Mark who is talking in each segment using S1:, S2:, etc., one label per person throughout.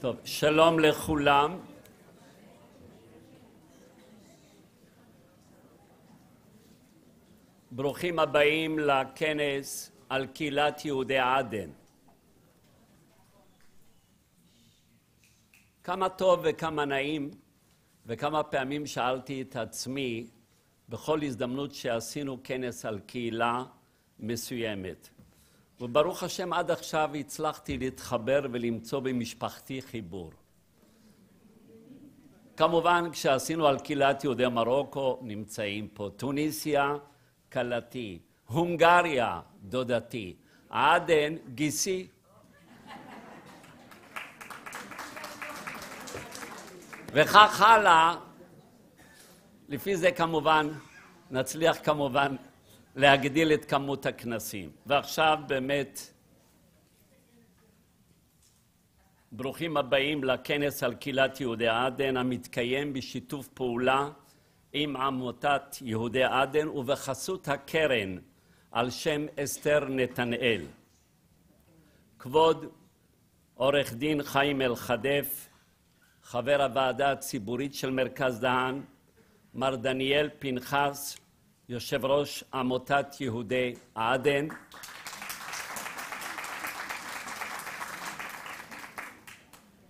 S1: טוב, שלום לכולם. ברוכים הבאים לכנס על קהילת יהודי עדן. כמה טוב וכמה נעים וכמה פעמים שאלתי את עצמי בכל הזדמנות שעשינו כנס על קהילה מסוימת. וברוך השם עד עכשיו הצלחתי להתחבר ולמצוא במשפחתי חיבור. כמובן כשעשינו על קהילת יהודי מרוקו נמצאים פה טוניסיה, כלתי, הונגריה, דודתי, עדן, גיסי. וכך הלאה, לפי זה כמובן נצליח כמובן להגדיל את כמות הכנסים. ועכשיו באמת ברוכים הבאים לכנס על קהילת יהודי עדן המתקיים בשיתוף פעולה עם עמותת יהודי עדן ובחסות הקרן על שם אסתר נתנאל. כבוד עורך דין חיים אלחדף, חבר הוועדה הציבורית של מרכז דהן, מר דניאל פנחס, יושב ראש עמותת יהודי עדן,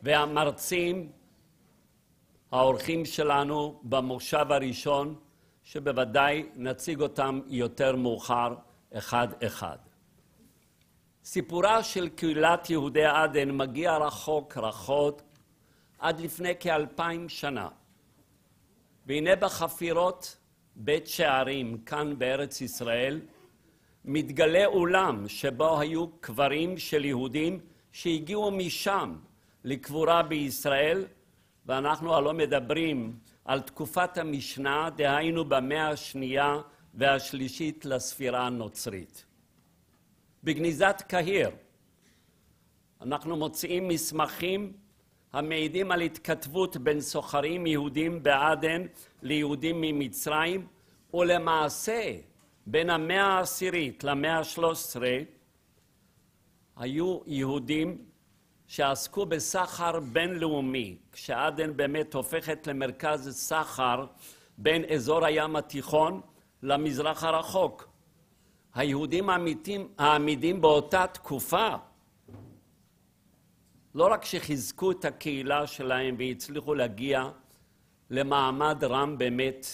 S1: והמרצים, האורחים שלנו במושב הראשון, שבוודאי נציג אותם יותר מאוחר אחד-אחד. סיפורה של קהילת יהודי עדן מגיע רחוק רחוק עד לפני כאלפיים שנה. והנה בחפירות בית שערים כאן בארץ ישראל מתגלה אולם שבו היו קברים של יהודים שהגיעו משם לקבורה בישראל ואנחנו הלא מדברים על תקופת המשנה, דהיינו במאה השנייה והשלישית לספירה הנוצרית. בגניזת קהיר אנחנו מוצאים מסמכים המעידים על התכתבות בין סוחרים יהודים בעדן ליהודים ממצרים, ולמעשה בין המאה העשירית למאה השלוש עשרה היו יהודים שעסקו בסחר בינלאומי, כשעדן באמת הופכת למרכז סחר בין אזור הים התיכון למזרח הרחוק. היהודים העמידים, באותה תקופה לא רק שחיזקו את הקהילה שלהם והצליחו להגיע למעמד רם באמת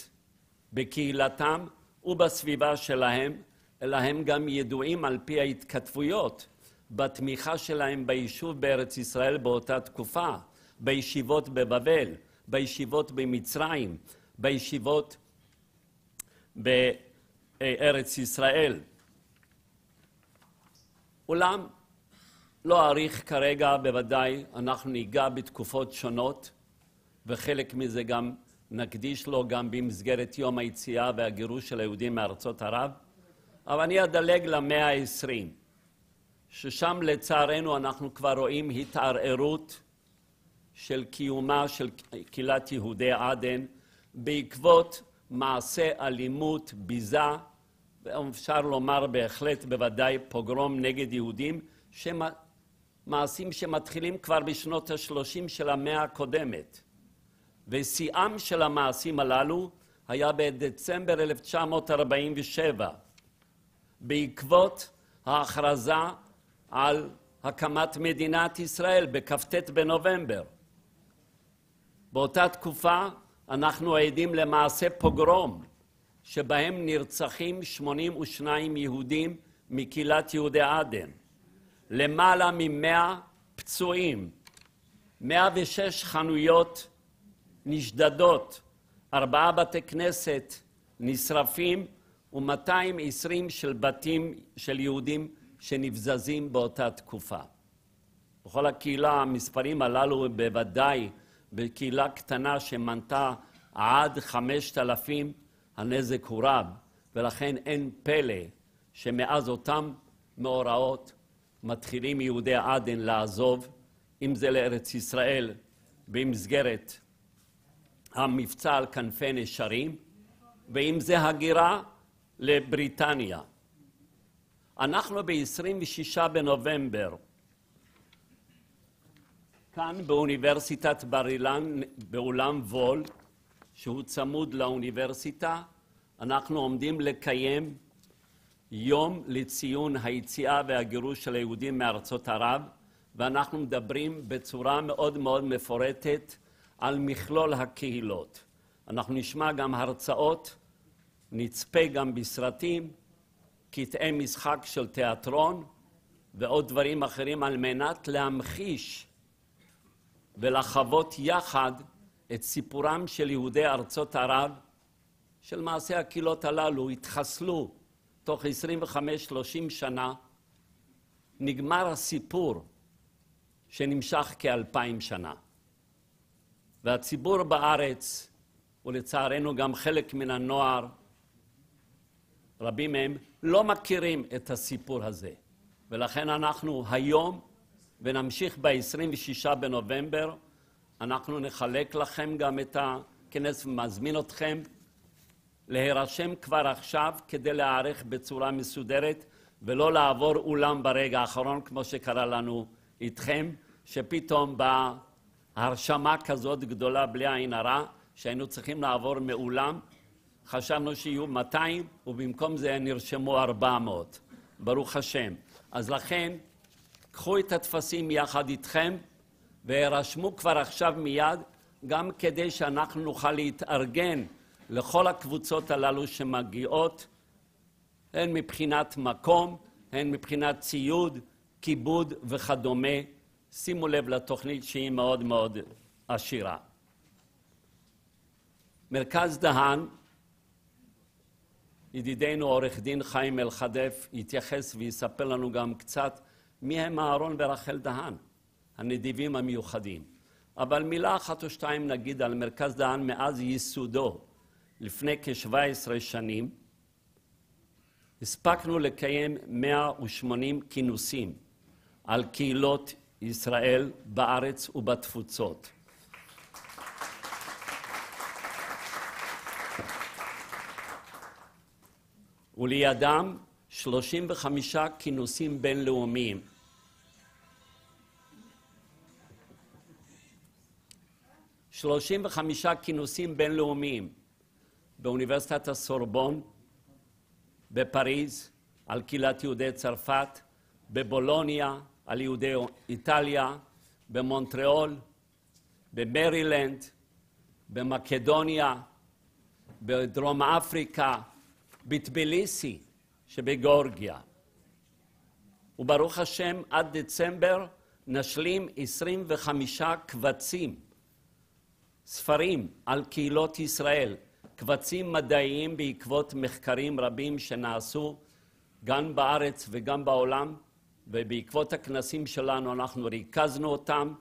S1: בקהילתם ובסביבה שלהם, אלא הם גם ידועים על פי ההתכתבויות בתמיכה שלהם ביישוב בארץ ישראל באותה תקופה, בישיבות בבבל, בישיבות במצרים, בישיבות בארץ ישראל. אולם לא אאריך כרגע, בוודאי אנחנו ניגע בתקופות שונות וחלק מזה גם נקדיש לו גם במסגרת יום היציאה והגירוש של היהודים מארצות ערב, אבל אני אדלג למאה העשרים, ששם לצערנו אנחנו כבר רואים התערערות של קיומה של קהילת יהודי עדן בעקבות מעשה אלימות, ביזה, ואפשר לומר בהחלט בוודאי פוגרום נגד יהודים, מעשים שמתחילים כבר בשנות ה-30 של המאה הקודמת. ושיאם של המעשים הללו היה בדצמבר 1947, בעקבות ההכרזה על הקמת מדינת ישראל בכ"ט בנובמבר. באותה תקופה אנחנו עדים למעשה פוגרום, שבהם נרצחים 82 יהודים מקהילת יהודי עדן. למעלה ממאה פצועים, 106 חנויות נשדדות, ארבעה בתי כנסת נשרפים ו-220 של בתים של יהודים שנבזזים באותה תקופה. בכל הקהילה המספרים הללו בוודאי בקהילה קטנה שמנתה עד חמשת אלפים הנזק הוא רב ולכן אין פלא שמאז אותם מאורעות מתחילים יהודי עדן לעזוב, אם זה לארץ ישראל במסגרת המבצע על כנפי נשרים, ואם זה הגירה לבריטניה. אנחנו ב-26 בנובמבר כאן באוניברסיטת בר אילן, באולם וול, שהוא צמוד לאוניברסיטה, אנחנו עומדים לקיים יום לציון היציאה והגירוש של היהודים מארצות ערב, ואנחנו מדברים בצורה מאוד מאוד מפורטת על מכלול הקהילות. אנחנו נשמע גם הרצאות, נצפה גם בסרטים, קטעי משחק של תיאטרון ועוד דברים אחרים על מנת להמחיש ולחוות יחד את סיפורם של יהודי ארצות ערב, שלמעשה הקהילות הללו התחסלו תוך 25-30 שנה, נגמר הסיפור שנמשך כאלפיים שנה. והציבור בארץ, ולצערנו גם חלק מן הנוער, רבים מהם, לא מכירים את הסיפור הזה. ולכן אנחנו היום, ונמשיך ב-26 בנובמבר, אנחנו נחלק לכם גם את הכנס ומזמין אתכם להירשם כבר עכשיו כדי להיערך בצורה מסודרת ולא לעבור אולם ברגע האחרון כמו שקרה לנו איתכם, שפתאום באה הרשמה כזאת גדולה בלי עין הרע, שהיינו צריכים לעבור מאולם, חשבנו שיהיו 200 ובמקום זה נרשמו 400, ברוך השם. אז לכן, קחו את הטפסים יחד איתכם והירשמו כבר עכשיו מיד, גם כדי שאנחנו נוכל להתארגן לכל הקבוצות הללו שמגיעות, הן מבחינת מקום, הן מבחינת ציוד, כיבוד וכדומה. שימו לב לתוכנית שהיא מאוד מאוד עשירה. מרכז דהן, ידידנו עורך דין חיים אלחדף יתייחס ויספר לנו גם קצת מי הם אהרון ורחל דהן, הנדיבים המיוחדים. אבל מילה אחת או שתיים נגיד על מרכז דהן מאז ייסודו, לפני כ-17 שנים, הספקנו לקיים 180 כינוסים על קהילות ישראל בארץ ובתפוצות. ולידם 35 כינוסים בינלאומיים. שלושים וחמישה כינוסים בינלאומיים באוניברסיטת הסורבון, בפריז, על קהילת יהודי צרפת, בבולוניה, על יהודי איטליה, במונטריאול, במרילנד, במקדוניה, בדרום אפריקה, בטביליסי שבגיאורגיה. וברוך השם, עד דצמבר נשלים 25 קבצים, ספרים על קהילות ישראל, קבצים מדעיים בעקבות מחקרים רבים שנעשו גם בארץ וגם בעולם, ובעקבות הכנסים שלנו אנחנו ריכזנו אותם,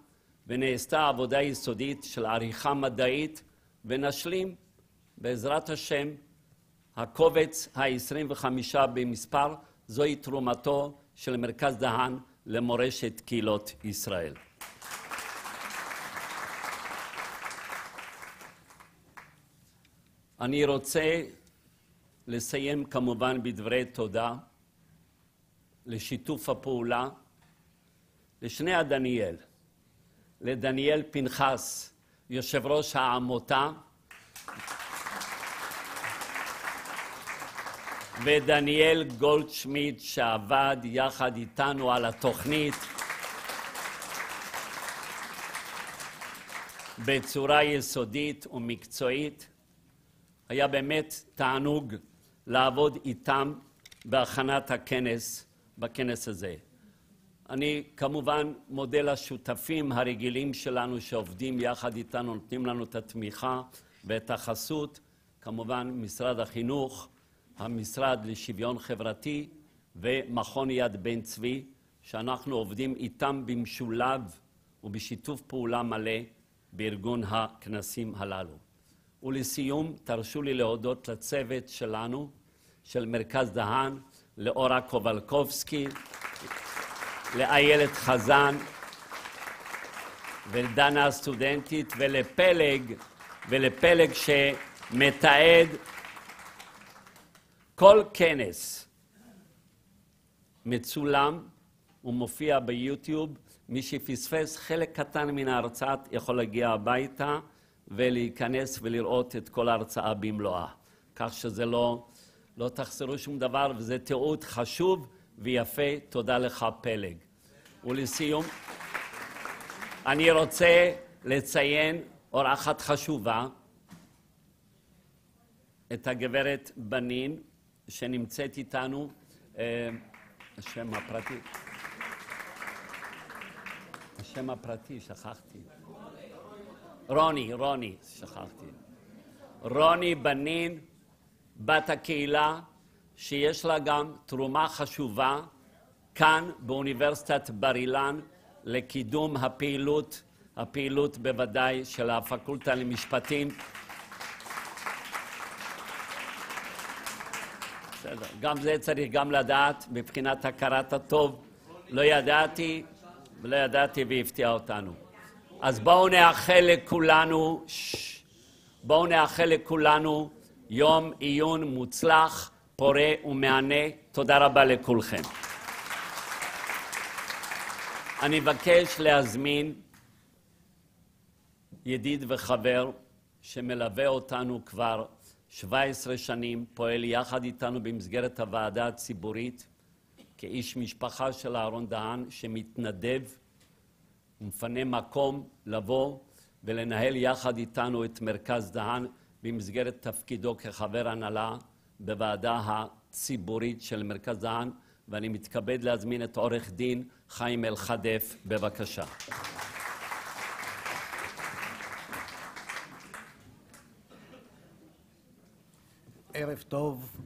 S1: ונעשתה עבודה יסודית של עריכה מדעית, ונשלים בעזרת השם הקובץ ה-25 במספר, זוהי תרומתו של מרכז דהן למורשת קהילות ישראל. אני רוצה לסיים כמובן בדברי תודה לשיתוף הפעולה לשני הדניאל, לדניאל פנחס, יושב ראש העמותה, ודניאל גולדשמיט שעבד יחד איתנו על התוכנית. בצורה יסודית ומקצועית. היה באמת תענוג לעבוד איתם בהכנת הכנס, בכנס הזה. אני כמובן מודה לשותפים הרגילים שלנו שעובדים יחד איתנו, נותנים לנו את התמיכה ואת החסות, כמובן משרד החינוך, המשרד לשוויון חברתי ומכון יד בן צבי, שאנחנו עובדים איתם במשולב ובשיתוף פעולה מלא בארגון הכנסים הללו. ולסיום, תרשו לי להודות לצוות שלנו, של מרכז דהן, לאורה קובלקובסקי, לאיילת חזן ולדנה הסטודנטית ולפלג, ולפלג שמתעד כל כנס מצולם ומופיע ביוטיוב. מי שפספס חלק קטן מן ההרצאה יכול להגיע הביתה ולהיכנס ולראות את כל ההרצאה במלואה. כך שזה לא, לא תחסרו שום דבר, וזה תיעוד חשוב ויפה. תודה לך, פלג. ולסיום, אני רוצה לציין אורחת חשובה, את הגברת בנין, שנמצאת איתנו, אה, השם הפרטי. השם הפרטי, שכחתי. רוני, רוני, שכחתי. רוני בנין, בת הקהילה, שיש לה גם תרומה חשובה כאן באוניברסיטת בר אילן לקידום הפעילות, הפעילות בוודאי של הפקולטה למשפטים. גם זה צריך גם לדעת מבחינת הכרת הטוב. לא ידעתי, לא ידעתי והפתיע אותנו. אז בואו נאחל לכולנו, בואו נאחל לכולנו יום עיון מוצלח, פורה ומהנה. תודה רבה לכולכם. אני מבקש להזמין ידיד וחבר שמלווה אותנו כבר 17 שנים, פועל יחד איתנו במסגרת הוועדה הציבורית כאיש משפחה של אהרון דהן, שמתנדב ומפנה מקום לבוא ולנהל יחד איתנו את מרכז דהן במסגרת תפקידו כחבר הנהלה בוועדה הציבורית של מרכז דהן, ואני מתכבד להזמין את עורך דין חיים אלחדף, בבקשה.
S2: ערב טוב,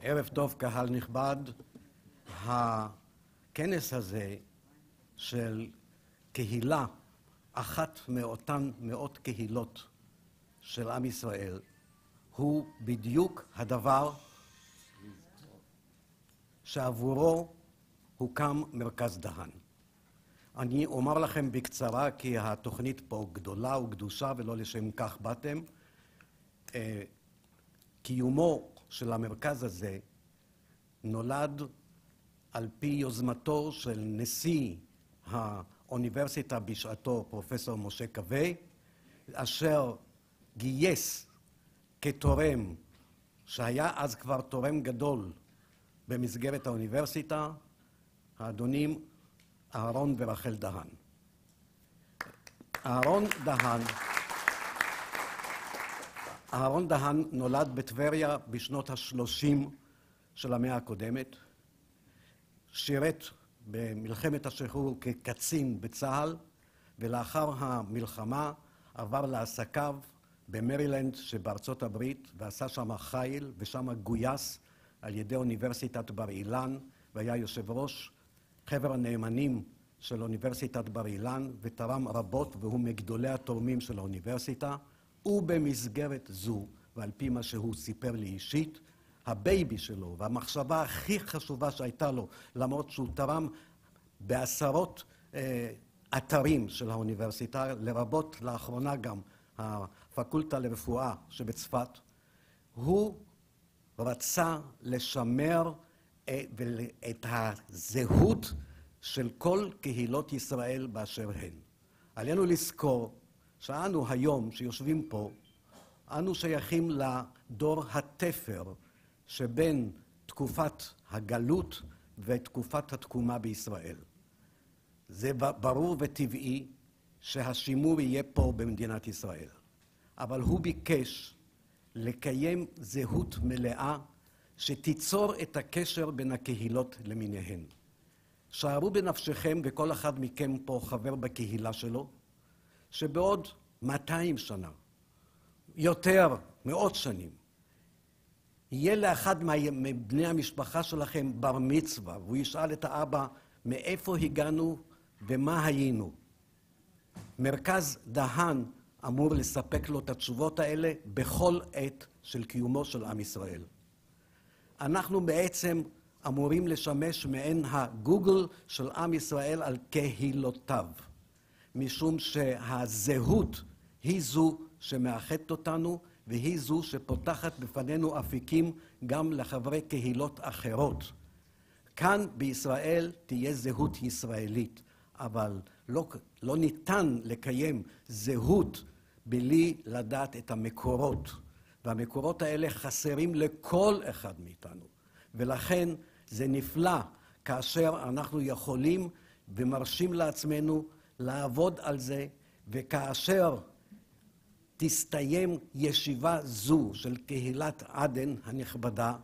S2: ערב טוב קהל נכבד. הכנס הזה של קהילה, אחת מאותן מאות קהילות של עם ישראל, הוא בדיוק הדבר שעבורו הוקם מרכז דהן. אני אומר לכם בקצרה, כי התוכנית פה גדולה וקדושה ולא לשם כך באתם. אה, קיומו של המרכז הזה נולד על פי יוזמתו של נשיא האוניברסיטה בשעתו, פרופסור משה קווי, אשר גייס כתורם, שהיה אז כבר תורם גדול במסגרת האוניברסיטה, האדונים אהרון ורחל דהן. אהרון דהן אהרון דהן נולד בטבריה בשנות ה-30 של המאה הקודמת, שירת במלחמת השחרור כקצין בצה"ל, ולאחר המלחמה עבר לעסקיו במרילנד שבארצות הברית, ועשה שם חיל, ושם גויס על ידי אוניברסיטת בר אילן, והיה יושב ראש חבר הנאמנים של אוניברסיטת בר אילן, ותרם רבות, והוא מגדולי התורמים של האוניברסיטה. ובמסגרת זו, ועל פי מה שהוא סיפר לי אישית, ה baby שלו והמחשבה הכי חשובה שהייתה לו, למרות שהוא תרם בעשרות אה, אתרים של האוניברסיטה, לרבות לאחרונה גם הפקולטה לרפואה שבצפת, הוא רצה לשמר אה, את הזהות של כל קהילות ישראל באשר הן. עלינו לזכור שאנו היום, שיושבים פה, אנו שייכים לדור התפר שבין תקופת הגלות ותקופת התקומה בישראל. זה ברור וטבעי שהשימור יהיה פה במדינת ישראל. אבל הוא ביקש לקיים זהות מלאה שתיצור את הקשר בין הקהילות למיניהן. שערו בנפשכם, וכל אחד מכם פה חבר בקהילה שלו, שבעוד 200 שנה, יותר, מאות שנים, יהיה לאחד מבני המשפחה שלכם בר מצווה, והוא ישאל את האבא מאיפה הגענו ומה היינו. מרכז דהן אמור לספק לו את התשובות האלה בכל עת של קיומו של עם ישראל. אנחנו בעצם אמורים לשמש מעין הגוגל של עם ישראל על קהילותיו. משום שהזהות היא זו שמאחדת אותנו והיא זו שפותחת בפנינו אפיקים גם לחברי קהילות אחרות. כאן בישראל תהיה זהות ישראלית, אבל לא, לא ניתן לקיים זהות בלי לדעת את המקורות, והמקורות האלה חסרים לכל אחד מאיתנו, ולכן זה נפלא כאשר אנחנו יכולים ומרשים לעצמנו לעבוד על זה, וכאשר תסתיים ישיבה זו של קהילת עדן הנכבדה,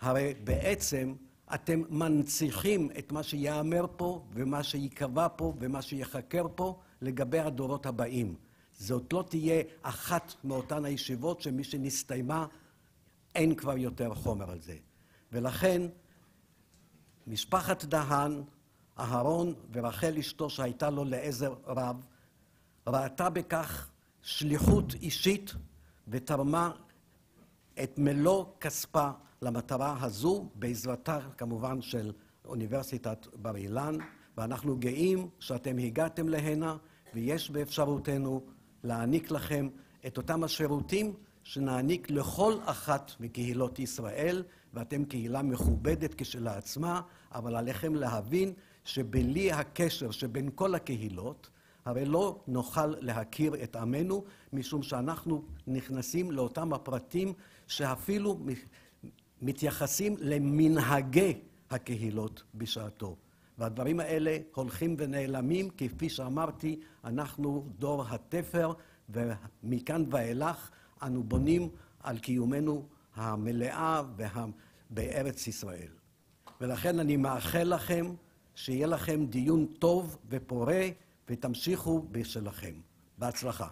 S2: הרי בעצם אתם מנציחים את מה שיאמר פה ומה שייקבע פה ומה שיחקר פה לגבי הדורות הבאים. זאת לא תהיה אחת מאותן הישיבות שמי שנסתיימה אין כבר יותר חומר על זה. ולכן משפחת דהן, אהרון ורחל אשתו שהייתה לו לעזר רב, ראתה בכך שליחות אישית ותרמה את מלוא כספה למטרה הזו, בעזרתה כמובן של אוניברסיטת בר אילן, ואנחנו גאים שאתם הגעתם להנה, ויש באפשרותנו להעניק לכם את אותם השירותים שנעניק לכל אחת מקהילות ישראל, ואתם קהילה מכובדת כשלעצמה, אבל עליכם להבין שבלי הקשר שבין כל הקהילות, הרי לא נוכל להכיר את עמנו, משום שאנחנו נכנסים לאותם הפרטים שאפילו מתייחסים למנהגי הקהילות בשעתו. והדברים האלה הולכים ונעלמים, כפי שאמרתי, אנחנו דור התפר, ומכאן ואילך אנו בונים על קיומנו המלאה וה... בארץ ישראל. ולכן אני מאחל לכם שיהיה לכם דיון טוב ופורה, ותמשיכו בשלכם. בהצלחה.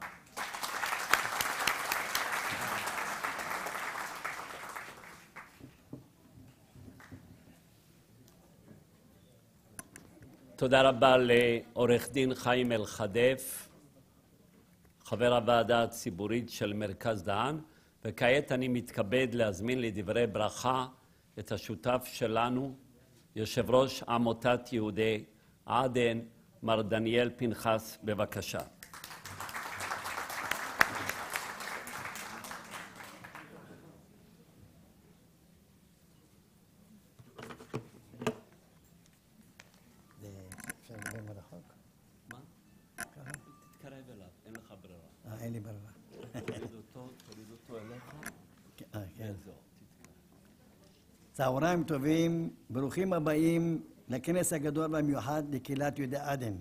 S1: תודה רבה לעורך דין חיים אלחדף, חבר הוועדה הציבורית של מרכז דהן, וכעת אני מתכבד להזמין לדברי ברכה את השותף שלנו, יושב ראש עמותת יהודי עדן, מר דניאל פנחס, בבקשה.
S3: צהריים טובים, ברוכים הבאים לכנס הגדול והמיוחד לקהילת יהודי עדן.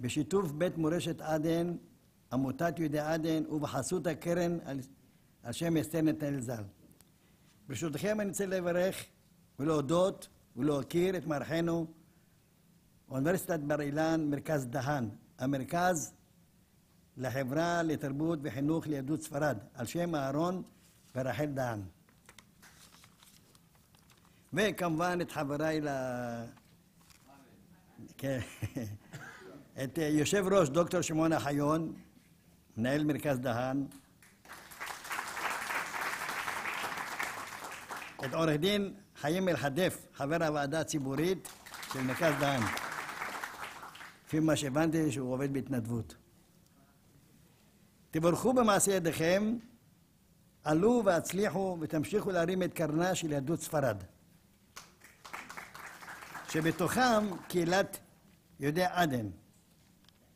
S3: בשיתוף בית מורשת עדן, עמותת יהודי עדן ובחסות הקרן על, על שם אסתר נתנאל ז"ל. ברשותכם אני רוצה לברך ולהודות ולהוקיר את מארחנו אוניברסיטת בר אילן, מרכז דהן, המרכז לחברה לתרבות וחינוך ליהדות ספרד, על שם אהרון ורחל דהן. וכמובן את חבריי ל... כן. את יושב ראש דוקטור שמעון אחיון, מנהל מרכז דהן, את עורך דין חיים אלחדף, חבר הוועדה הציבורית של מרכז דהן. לפי מה שהבנתי שהוא עובד בהתנדבות. תבורכו במעשה ידיכם, עלו והצליחו ותמשיכו להרים את קרנה של יהדות ספרד. שבתוכם קהילת יהודי עדן.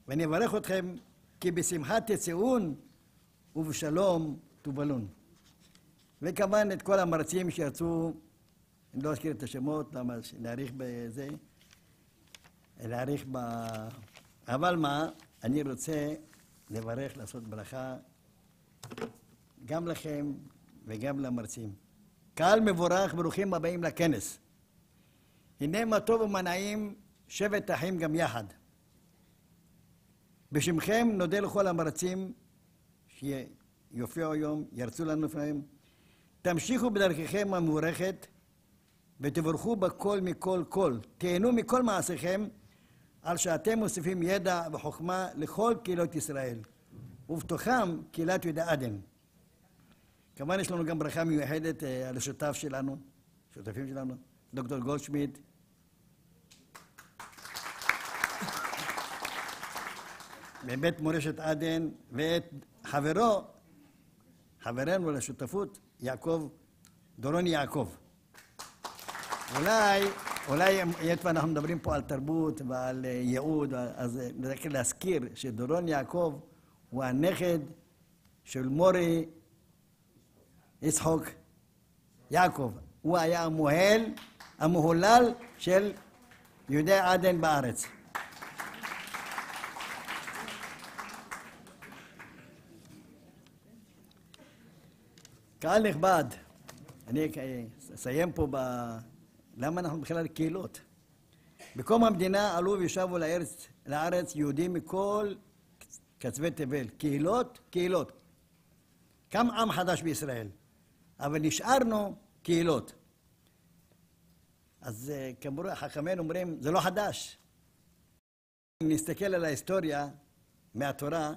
S3: ואני אברך אתכם כי בשמחה תצאון ובשלום תובלון. וכמובן את כל המרצים שיצאו, אני לא אזכיר את השמות, למה להאריך בזה, להאריך ב... אבל מה, אני רוצה לברך, לעשות ברכה גם לכם וגם למרצים. קהל מבורך, ברוכים הבאים לכנס. הנה מה טוב ומה נעים, שבת אחים גם יחד. בשמכם נודה לכל המרצים שיופיעו היום, ירצו לנו לפניהם. תמשיכו בדרככם המבורכת ותבורכו בכל מכל כל. תהנו מכל מעשיכם על שאתם מוסיפים ידע וחוכמה לכל קהילות ישראל, ובתוכם קהילת יהודי עדן. כמובן יש לנו גם ברכה מיוחדת אה, על השותף שלנו, שותפים שלנו, דוקטור גולדשמיט, מבית מורשת עדן, ואת חברו, חברנו לשותפות, יעקב, דורון יעקב. אולי, אולי, היות ואנחנו מדברים פה על תרבות ועל אה, ייעוד, אז אה, רק להזכיר שדורון יעקב הוא הנכד של מורי יצחוק יעקב. הוא היה המוהל, המהולל של יהודי עדן בארץ. קהל נכבד, אני אסיים פה ב... למה אנחנו בכלל קהילות? בקום המדינה עלו ושבו לארץ, לארץ יהודים מכל קצווי תבל. קהילות, קהילות. קם עם חדש בישראל, אבל נשארנו קהילות. אז אה, כמו חכמינו אומרים, זה לא חדש. אם נסתכל על ההיסטוריה מהתורה,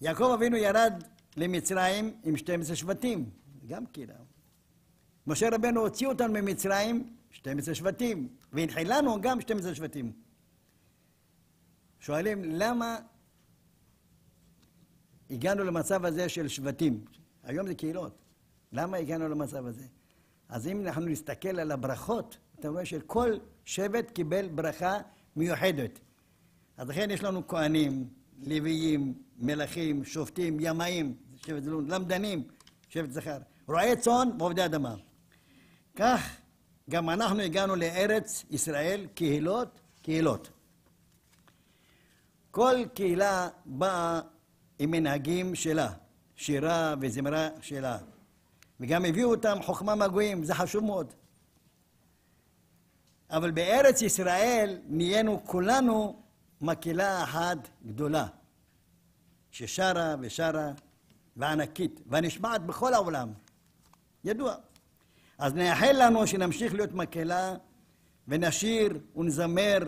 S3: יעקב אבינו ירד למצרים עם 12 שבטים, גם קהילה. משה רבנו הוציא אותנו ממצרים, 12 שבטים, והנחילנו גם 12 שבטים. שואלים, למה הגענו למצב הזה של שבטים? היום זה קהילות. למה הגענו למצב הזה? אז אם אנחנו נסתכל על הברכות, אתה רואה שכל שבט קיבל ברכה מיוחדת. אז לכן יש לנו כהנים, לוויים, מלכים, שופטים, ימאים, שבט זלון, למדנים, שבט זכר, רועי צאן ועובדי אדמה. כך גם אנחנו הגענו לארץ ישראל, קהילות, קהילות. כל קהילה באה עם מנהגים שלה, שירה וזמרה שלה. וגם הביאו אותם חוכמה מהגויים, זה חשוב מאוד. אבל בארץ ישראל נהיינו כולנו מקהלה אחת גדולה, ששרה ושרה וענקית, והנשמעת בכל העולם. ידוע. אז נאחל לנו שנמשיך להיות מקהלה ונשיר ונזמר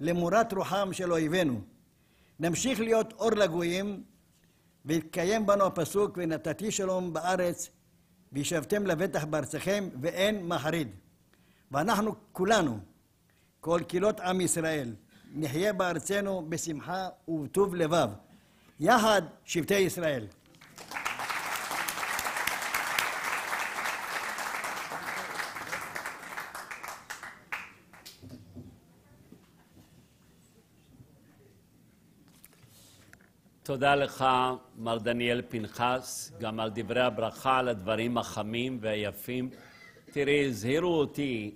S3: למורת רוחם של אויבינו. נמשיך להיות אור לגויים ויתקיים בנו הפסוק ונתתי שלום בארץ וישבתם לבטח בארצכם ואין מחריד. ואנחנו כולנו, כל קהילות עם ישראל, נחיה בארצנו בשמחה ובטוב לבב, יחד שבטי ישראל.
S1: תודה לך, מר דניאל פנחס, גם על דברי הברכה, על הדברים החמים והיפים. תראי, הזהירו אותי,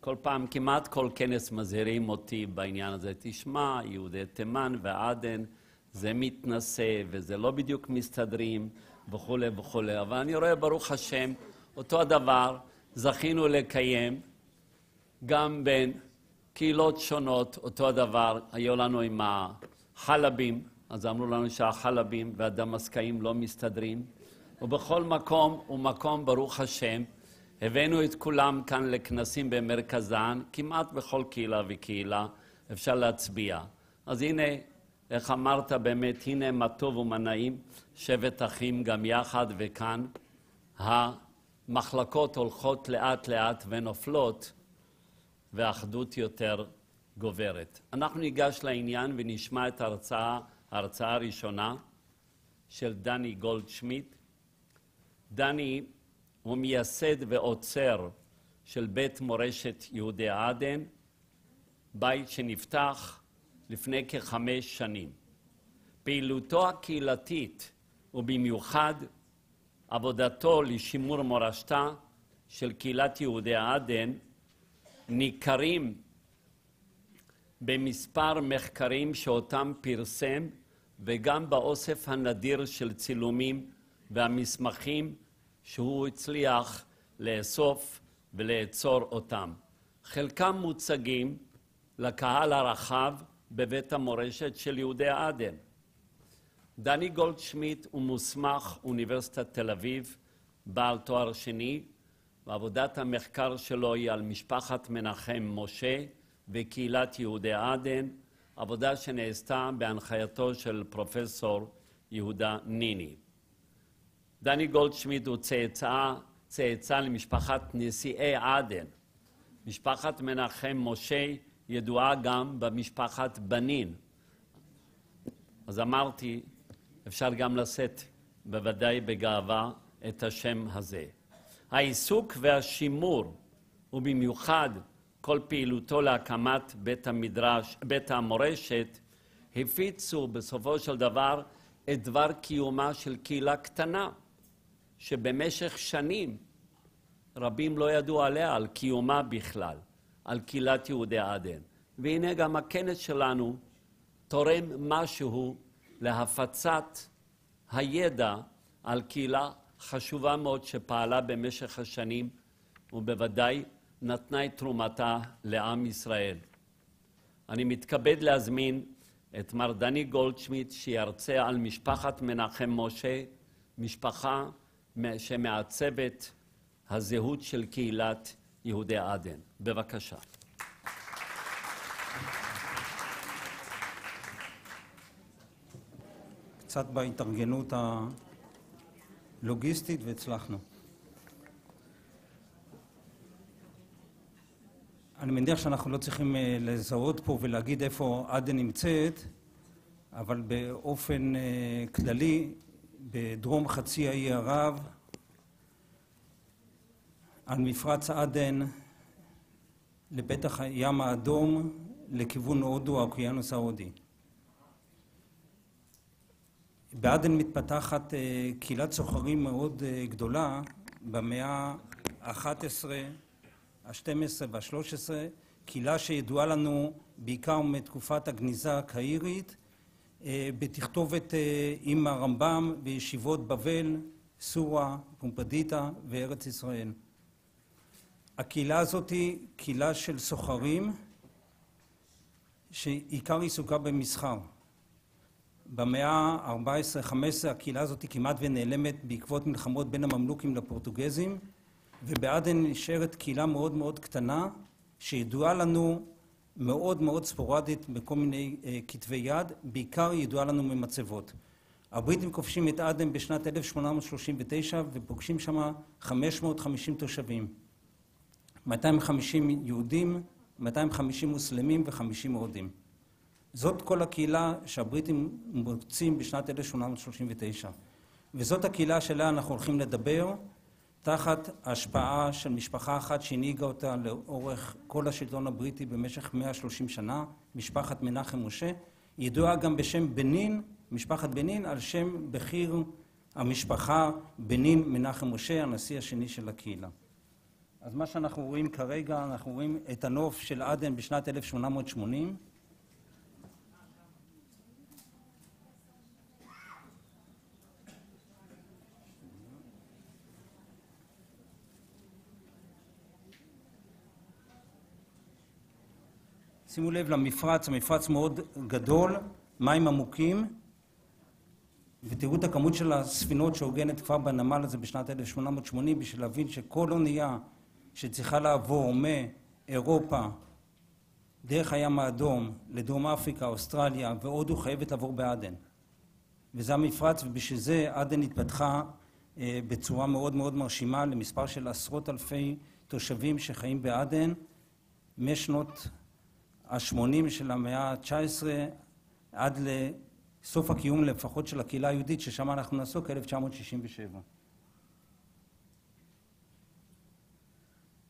S1: כל פעם, כמעט כל כנס מזהירים אותי בעניין הזה. תשמע, יהודי תימן ועדן, זה מתנשא וזה לא בדיוק מסתדרים וכולי וכולי. אבל אני רואה, ברוך השם, אותו הדבר זכינו לקיים גם בין קהילות שונות, אותו הדבר, היו לנו עם החלבים. אז אמרו לנו שהחלבים והדמסקאים לא מסתדרים, ובכל מקום ומקום, ברוך השם, הבאנו את כולם כאן לכנסים במרכזן, כמעט בכל קהילה וקהילה אפשר להצביע. אז הנה, איך אמרת באמת, הנה מה טוב ומה נעים, שבט אחים גם יחד, וכאן המחלקות הולכות לאט לאט ונופלות, ואחדות יותר גוברת. אנחנו ניגש לעניין ונשמע את ההרצאה ההרצאה הראשונה של דני גולדשמיט. דני הוא מייסד ועוצר של בית מורשת יהודי עדן, בית שנפתח לפני כחמש שנים. פעילותו הקהילתית ובמיוחד עבודתו לשימור מורשתה של קהילת יהודי עדן ניכרים במספר מחקרים שאותם פרסם וגם באוסף הנדיר של צילומים והמסמכים שהוא הצליח לאסוף ולאצור אותם. חלקם מוצגים לקהל הרחב בבית המורשת של יהודי עדן. דני גולדשמיט הוא מוסמך אוניברסיטת תל אביב, בעל תואר שני, ועבודת המחקר שלו היא על משפחת מנחם משה וקהילת יהודי עדן, עבודה שנעשתה בהנחייתו של פרופסור יהודה ניני. דני גולדשמיד הוא צאצא, צאצא למשפחת נשיאי עדן. משפחת מנחם משה ידועה גם במשפחת בנין. אז אמרתי, אפשר גם לשאת בוודאי בגאווה את השם הזה. העיסוק והשימור ובמיוחד כל פעילותו להקמת בית המדרש, בית המורשת, הפיצו בסופו של דבר את דבר קיומה של קהילה קטנה, שבמשך שנים רבים לא ידעו עליה, על קיומה בכלל, על קהילת יהודי עדן. והנה גם הכנס שלנו תורם משהו להפצת הידע על קהילה חשובה מאוד שפעלה במשך השנים ובוודאי נתנה את תרומתה לעם ישראל. אני מתכבד להזמין את מר דני גולדשמיט שירצה על משפחת מנחם משה, משפחה שמעצבת הזהות של קהילת יהודי עדן. בבקשה.
S4: קצת בהתארגנות הלוגיסטית והצלחנו. אני מניח שאנחנו לא צריכים אה, לזהות פה ולהגיד איפה עדן נמצאת, אבל באופן אה, כללי, בדרום חצי האי ערב, על מפרץ עדן, לפתח הים האדום, לכיוון הודו, האוקיינוס ההודי. בעדן מתפתחת אה, קהילת סוחרים מאוד גדולה במאה ה-11 ה-12 וה-13, קהילה שידועה לנו בעיקר מתקופת הגניזה הקהירית, אה, בתכתובת אה, עם הרמב"ם בישיבות בבל, סורה, פומפדיטה וארץ ישראל. הקהילה הזאת היא קהילה של סוחרים שעיקר עיסוקה במסחר. במאה ה-14-15 הקהילה הזאת כמעט ונעלמת בעקבות מלחמות בין הממלוכים לפורטוגזים ובעדן נשארת קהילה מאוד מאוד קטנה, שידועה לנו מאוד מאוד ספורדית בכל מיני אה, כתבי יד, בעיקר ידועה לנו ממצבות. הבריטים כובשים את עדן בשנת 1839 ופוגשים שם 550 תושבים. 250 יהודים, 250 מוסלמים ו-50 הודים. זאת כל הקהילה שהבריטים מוצאים בשנת 1839. וזאת הקהילה שעליה אנחנו הולכים לדבר, תחת השפעה של משפחה אחת שהנהיגה אותה לאורך כל השלטון הבריטי במשך 130 שנה, משפחת מנחם משה, ידועה גם בשם בנין, משפחת בנין, על שם בכיר המשפחה בנין מנחם משה, הנשיא השני של הקהילה. אז מה שאנחנו רואים כרגע, אנחנו רואים את הנוף של עדן בשנת 1880, שימו לב למפרץ, המפרץ מאוד גדול, מים עמוקים, ותראו את הכמות של הספינות שהוגנת כבר בנמל הזה בשנת 1880 בשביל להבין שכל אונייה שצריכה לעבור מאירופה דרך הים האדום לדרום אפריקה, אוסטרליה והודו חייבת לעבור בעדן. וזה המפרץ, ובשביל זה עדן התפתחה אה, בצורה מאוד מאוד מרשימה למספר של עשרות אלפי תושבים שחיים בעדן משנות ה-80 של המאה ה-19 עד לסוף הקיום לפחות של הקהילה היהודית, ששם אנחנו נעסוק, 1967.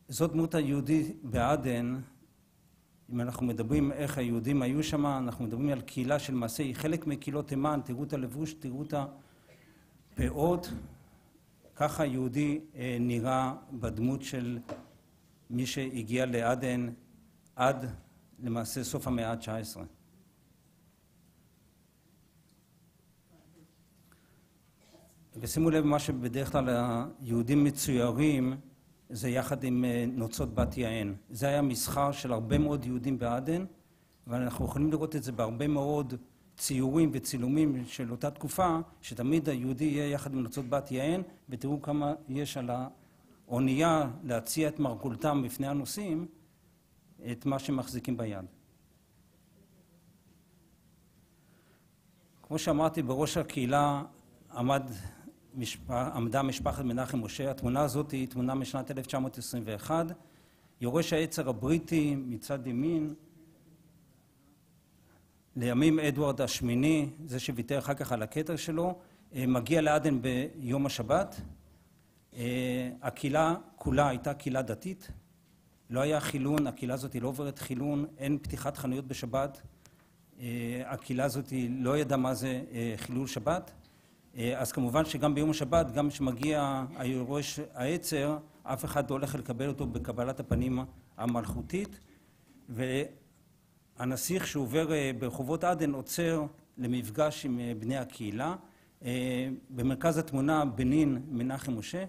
S4: זאת דמות היהודי בעדן, אם אנחנו מדברים איך היהודים היו שם, אנחנו מדברים על קהילה שלמעשה היא חלק מקהילות תימן, תראו את הלבוש, תראו את הפאות, ככה יהודי אה, נראה בדמות של מי שהגיע לעדן עד למעשה סוף המאה ה-19. ושימו לב מה שבדרך כלל היהודים מצוירים זה יחד עם אה, נוצות בת יען. זה היה מסחר של הרבה מאוד יהודים בעדן, ואנחנו יכולים לראות את זה בהרבה מאוד ציורים וצילומים של אותה תקופה, שתמיד היהודי יהיה יחד עם נוצות בת יען, ותראו כמה יש על האונייה להציע את מרכולתם בפני הנוסעים, את מה שמחזיקים ביד. כמו שאמרתי, בראש הקהילה עמד, משפ... עמדה משפחת מנחם משה. התמונה הזאת היא תמונה משנת 1921. יורש העצר הבריטי מצד ימין, לימים אדוארד השמיני, זה שוויתר אחר כך על הכתר שלו, אה, מגיע לעדן ביום השבת. אה, הקהילה כולה הייתה קהילה דתית, לא היה חילון, הקהילה הזאת לא עוברת חילון, אין פתיחת חנויות בשבת, אה, הקהילה הזאת לא ידעה מה זה חילול שבת, אז כמובן שגם ביום השבת, גם כשמגיע היורש העצר, אף אחד לא הולך לקבל אותו בקבלת הפנים המלכותית, והנסיך שעובר ברחובות עדן עוצר למפגש עם בני הקהילה. במרכז התמונה בנין מנחם משה,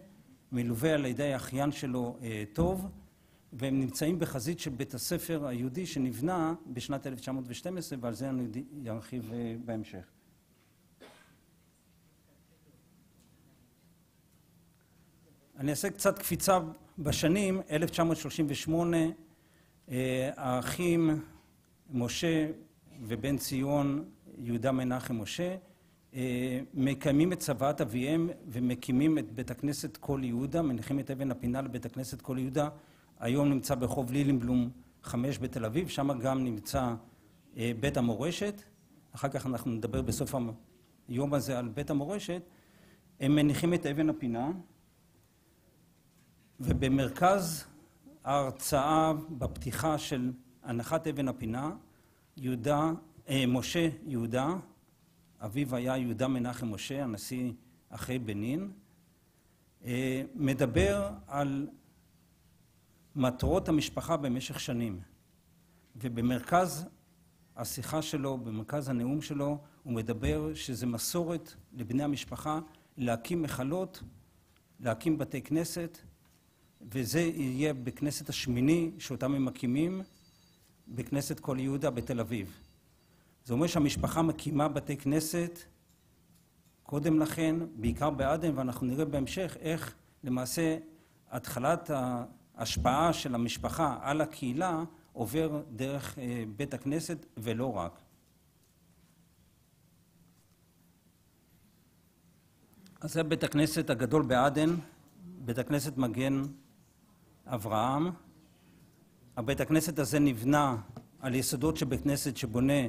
S4: מלווה על ידי האחיין שלו טוב, והם נמצאים בחזית של בית הספר היהודי שנבנה בשנת 1912, ועל זה אני ארחיב אה, בהמשך. אני אעשה קצת קפיצה בשנים, 1938, אה, האחים משה ובן ציון יהודה מנחם משה אה, מקיימים את צוואת אביהם ומקימים את בית הכנסת כל יהודה, מניחים את אבן הפינה לבית הכנסת כל יהודה. היום נמצא ברחוב לילינבלום חמש בתל אביב, שם גם נמצא אה, בית המורשת, אחר כך אנחנו נדבר בסוף היום הזה על בית המורשת, הם מניחים את אבן הפינה, ובמרכז ההרצאה בפתיחה של הנחת אבן הפינה, יהודה, אה, משה יהודה, אביו היה יהודה מנחם משה, הנשיא אחרי בנין, אה, מדבר על מטרות המשפחה במשך שנים. ובמרכז השיחה שלו, במרכז הנאום שלו, הוא מדבר שזה מסורת לבני המשפחה להקים מכלות, להקים בתי כנסת, וזה יהיה בכנסת השמיני שאותם הם מקימים, בכנסת כל יהודה בתל אביב. זה אומר שהמשפחה מקימה בתי כנסת קודם לכן, בעיקר בעדן, ואנחנו נראה בהמשך איך למעשה התחלת ההשפעה של המשפחה על הקהילה עובר דרך אה, בית הכנסת ולא רק. אז זה בית הכנסת הגדול בעדן, בית הכנסת מגן אברהם. הבית הכנסת הזה נבנה על יסודות של בית כנסת שבונה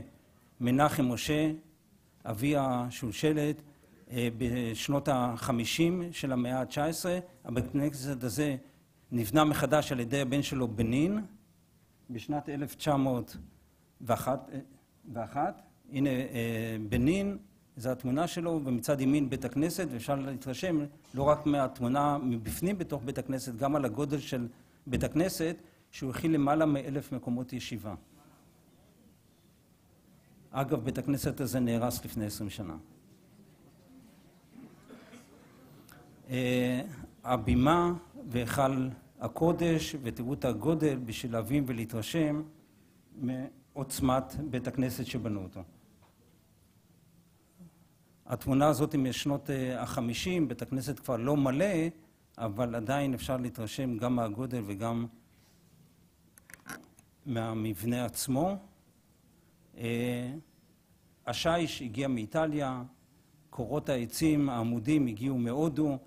S4: מנחם משה, אבי השולשלת, אה, בשנות החמישים של המאה ה-19. הבית כנסת הזה נבנה מחדש על ידי הבן שלו בנין בשנת 1901. הנה אה, בנין, זו התמונה שלו, ומצד ימין בית הכנסת, ואפשר להתרשם לא רק מהתמונה מבפנים בתוך בית הכנסת, גם על הגודל של בית הכנסת, שהוא הכיל למעלה מאלף מקומות ישיבה. אגב, בית הכנסת הזה נהרס לפני עשרים שנה. אה, הבימה והיכל הקודש, ותראו את הגודל בשביל להבין ולהתרשם מעוצמת בית הכנסת שבנו אותו. התמונה הזאת משנות אה, החמישים, בית הכנסת כבר לא מלא, אבל עדיין אפשר להתרשם גם מהגודל וגם מהמבנה עצמו. אה, השיש הגיע מאיטליה, קורות העצים, העמודים הגיעו מהודו,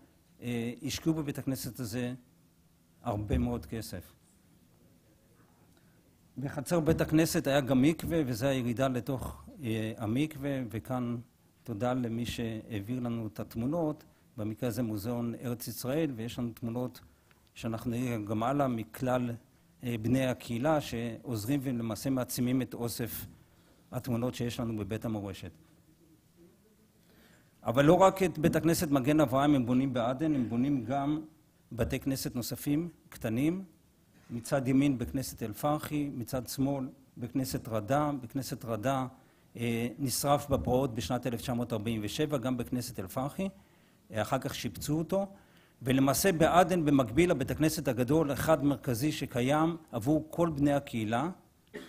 S4: אה, השקיעו בבית הכנסת הזה הרבה מאוד כסף. בחצר בית הכנסת היה גם מקווה, וזו הירידה לתוך המקווה, וכאן תודה למי שהעביר לנו את התמונות, במקרה הזה מוזיאון ארץ ישראל, ויש לנו תמונות שאנחנו נראה גם הלאה מכלל אה, בני הקהילה, שעוזרים ולמעשה מעצימים את אוסף התמונות שיש לנו בבית המורשת. אבל לא רק את בית הכנסת מגן אברהם הם בונים בעדן, הם בונים גם בתי כנסת נוספים, קטנים, מצד ימין בכנסת אל-פרחי, מצד שמאל בכנסת רדה, בכנסת רדה נשרף בפרעות בשנת 1947, גם בכנסת אל-פרחי, אה, אחר כך שיפצו אותו, ולמעשה בעדן במקביל לבית הכנסת הגדול, אחד מרכזי שקיים עבור כל בני הקהילה,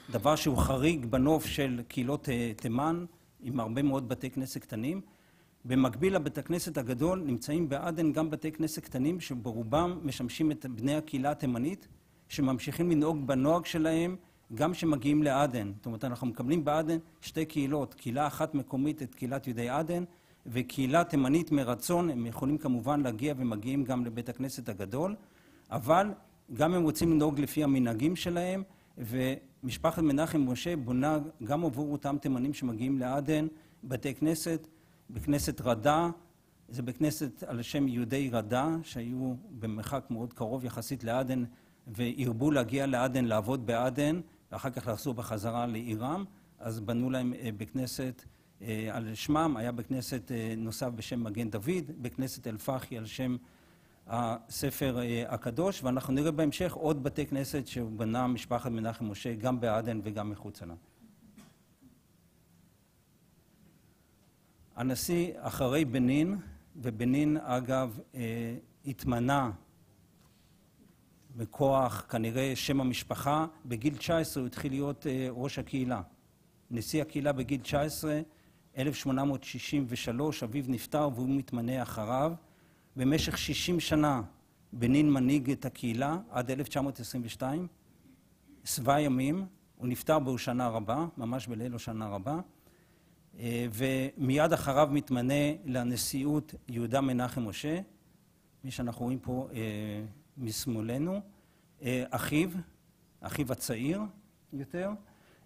S4: דבר שהוא חריג בנוף של קהילות אה, תימן, עם הרבה מאוד בתי כנסת קטנים, במקביל לבית הכנסת הגדול נמצאים בעדן גם בתי כנסת קטנים שברובם משמשים את בני הקהילה התימנית שממשיכים לנהוג בנוהג שלהם גם כשמגיעים לעדן. זאת אומרת, אנחנו מקבלים בעדן שתי קהילות, קהילה אחת מקומית, את קהילת יהודי עדן, וקהילה תימנית מרצון, הם יכולים כמובן להגיע ומגיעים גם לבית הכנסת הגדול, אבל גם הם רוצים לנהוג לפי המנהגים שלהם, ומשפחת מנחם משה בונה גם עבור אותם תימנים שמגיעים לעדן בתי כנסת, בכנסת רדה, זה בכנסת על שם יהודי רדה, שהיו במרחק מאוד קרוב יחסית לעדן, והרבו להגיע לעדן, לעבוד בעדן, ואחר כך לחזור בחזרה לעירם, אז בנו להם בית כנסת על שמם, היה בית כנסת נוסף בשם מגן דוד, בית כנסת אל-פחי על שם הספר הקדוש, ואנחנו נראה בהמשך עוד בתי כנסת שבנה משפחת מנחם משה, גם בעדן וגם מחוצה לה. הנשיא אחרי בנין, ובנין אגב התמנה בכוח, כנראה שם המשפחה, בגיל 19 הוא התחיל להיות ראש הקהילה. נשיא הקהילה בגיל 19, 1863, אביו נפטר והוא מתמנה אחריו. במשך 60 שנה בנין מנהיג את הקהילה עד 1922, שבע ימים, הוא נפטר בהושענא רבה, ממש בליל הושענא רבה, ומיד אחריו מתמנה לנשיאות יהודה מנחם משה, מי שאנחנו רואים פה משמאלנו, אחיו, אחיו הצעיר יותר,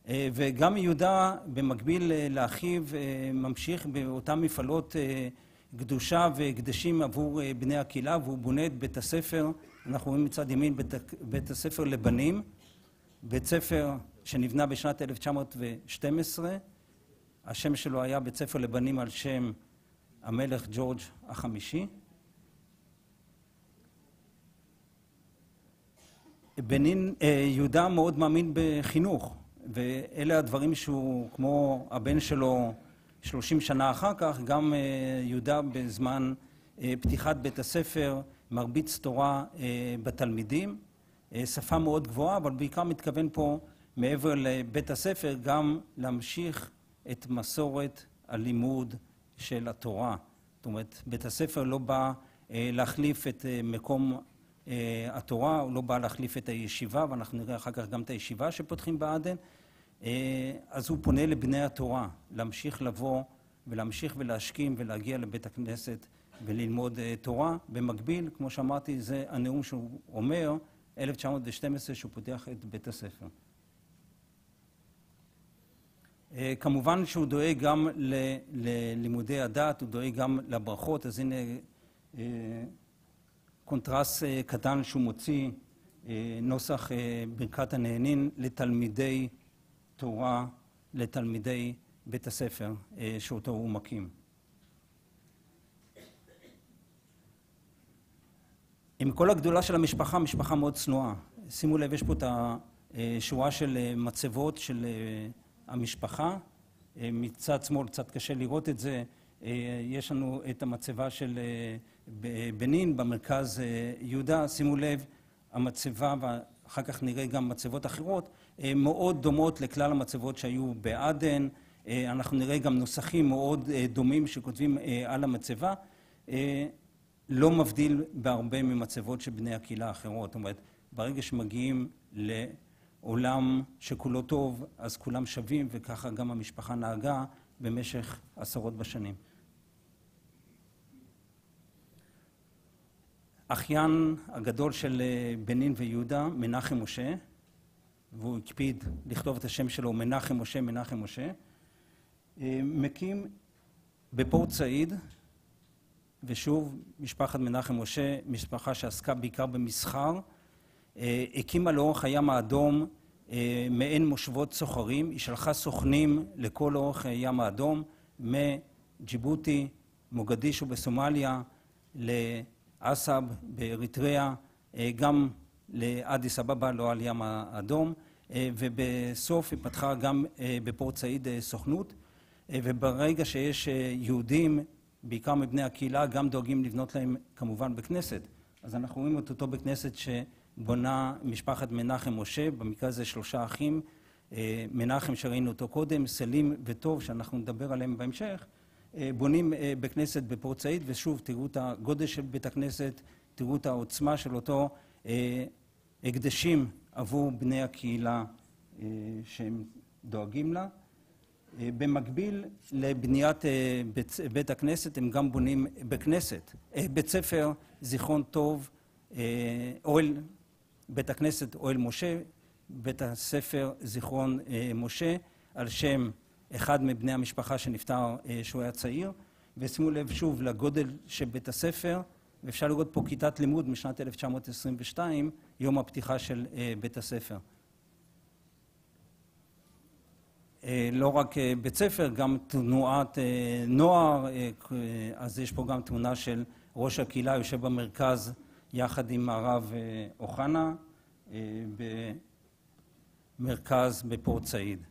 S4: וגם יהודה במקביל לאחיו ממשיך באותן מפעלות קדושה והקדשים עבור בני הקהילה, והוא בונה את בית הספר, אנחנו רואים מצד ימין בית, בית הספר לבנים, בית ספר שנבנה בשנת 1912, השם שלו היה בית ספר לבנים על שם המלך ג'ורג' החמישי. בנין, יהודה מאוד מאמין בחינוך, ואלה הדברים שהוא, כמו הבן שלו, שלושים שנה אחר כך, גם יהודה בזמן פתיחת בית הספר מרביץ תורה בתלמידים, שפה מאוד גבוהה, אבל בעיקר מתכוון פה, מעבר לבית הספר, גם להמשיך את מסורת הלימוד של התורה. זאת אומרת, בית הספר לא בא להחליף את מקום התורה, הוא לא בא להחליף את הישיבה, ואנחנו נראה אחר כך גם את הישיבה שפותחים בעדן, אז הוא פונה לבני התורה, להמשיך לבוא ולהמשיך ולהשכים ולהגיע לבית הכנסת וללמוד תורה. במקביל, כמו שאמרתי, זה הנאום שהוא אומר, 1912, שהוא פותח את בית הספר. כמובן שהוא דואג גם ללימודי הדת, הוא דואג גם לברכות, אז הנה קונטרס קטן שהוא מוציא, נוסח ברכת הנהנין לתלמידי תורה, לתלמידי בית הספר שאותו הוא מקים. עם כל הגדולה של המשפחה, משפחה מאוד צנועה. שימו לב, יש פה את השורה של מצבות של המשפחה. מצד שמאל קצת קשה לראות את זה. יש לנו את המצבה של בנין, במרכז יהודה. שימו לב, המצבה, ואחר כך נראה גם מצבות אחרות, מאוד דומות לכלל המצבות שהיו בעדן. אנחנו נראה גם נוסחים מאוד דומים שכותבים על המצבה. לא מבדיל בהרבה ממצבות של בני הקהילה האחרות. זאת אומרת, ברגע שמגיעים לעולם שכולו טוב, אז כולם שווים, וככה גם המשפחה נהגה במשך עשרות בשנים. אחיין הגדול של בנין ויהודה, מנחם משה, והוא הקפיד לכתוב את השם שלו, מנחם משה, מנחם משה, מקים בפורט סעיד, ושוב, משפחת מנחם משה, משפחה שעסקה בעיקר במסחר, הקימה לאורך הים האדום מעין מושבות סוחרים, היא שלחה סוכנים לכל אורך הים האדום, מג'יבוטי, מוגדישו בסומליה, לאסב באריתריאה, גם לאדיס אבבה, לא על ים האדום, ובסוף היא פתחה גם בפורט סעיד סוכנות, וברגע שיש יהודים בעיקר מבני הקהילה, גם דואגים לבנות להם כמובן בכנסת. אז אנחנו רואים את אותו בכנסת שבונה משפחת מנחם משה, במקרה הזה שלושה אחים, מנחם שראינו אותו קודם, סלים וטוב, שאנחנו נדבר עליהם בהמשך, בונים בכנסת בפורט סעיד, ושוב, תראו את הגודל של בית הכנסת, תראו את העוצמה של אותו הקדשים עבור בני הקהילה שהם דואגים לה. במקביל לבניית בית, בית הכנסת, הם גם בונים בכנסת, בית ספר זיכרון טוב, אוהל, בית הכנסת אוהל משה, בית הספר זיכרון משה, על שם אחד מבני המשפחה שנפטר כשהוא היה צעיר, ושימו לב שוב לגודל של בית הספר, ואפשר לראות פה כיתת לימוד משנת 1922, יום הפתיחה של בית הספר. לא רק בית ספר, גם תנועת נוער, אז יש פה גם תמונה של ראש הקהילה יושב במרכז יחד עם הרב אוחנה במרכז בפורט סעיד.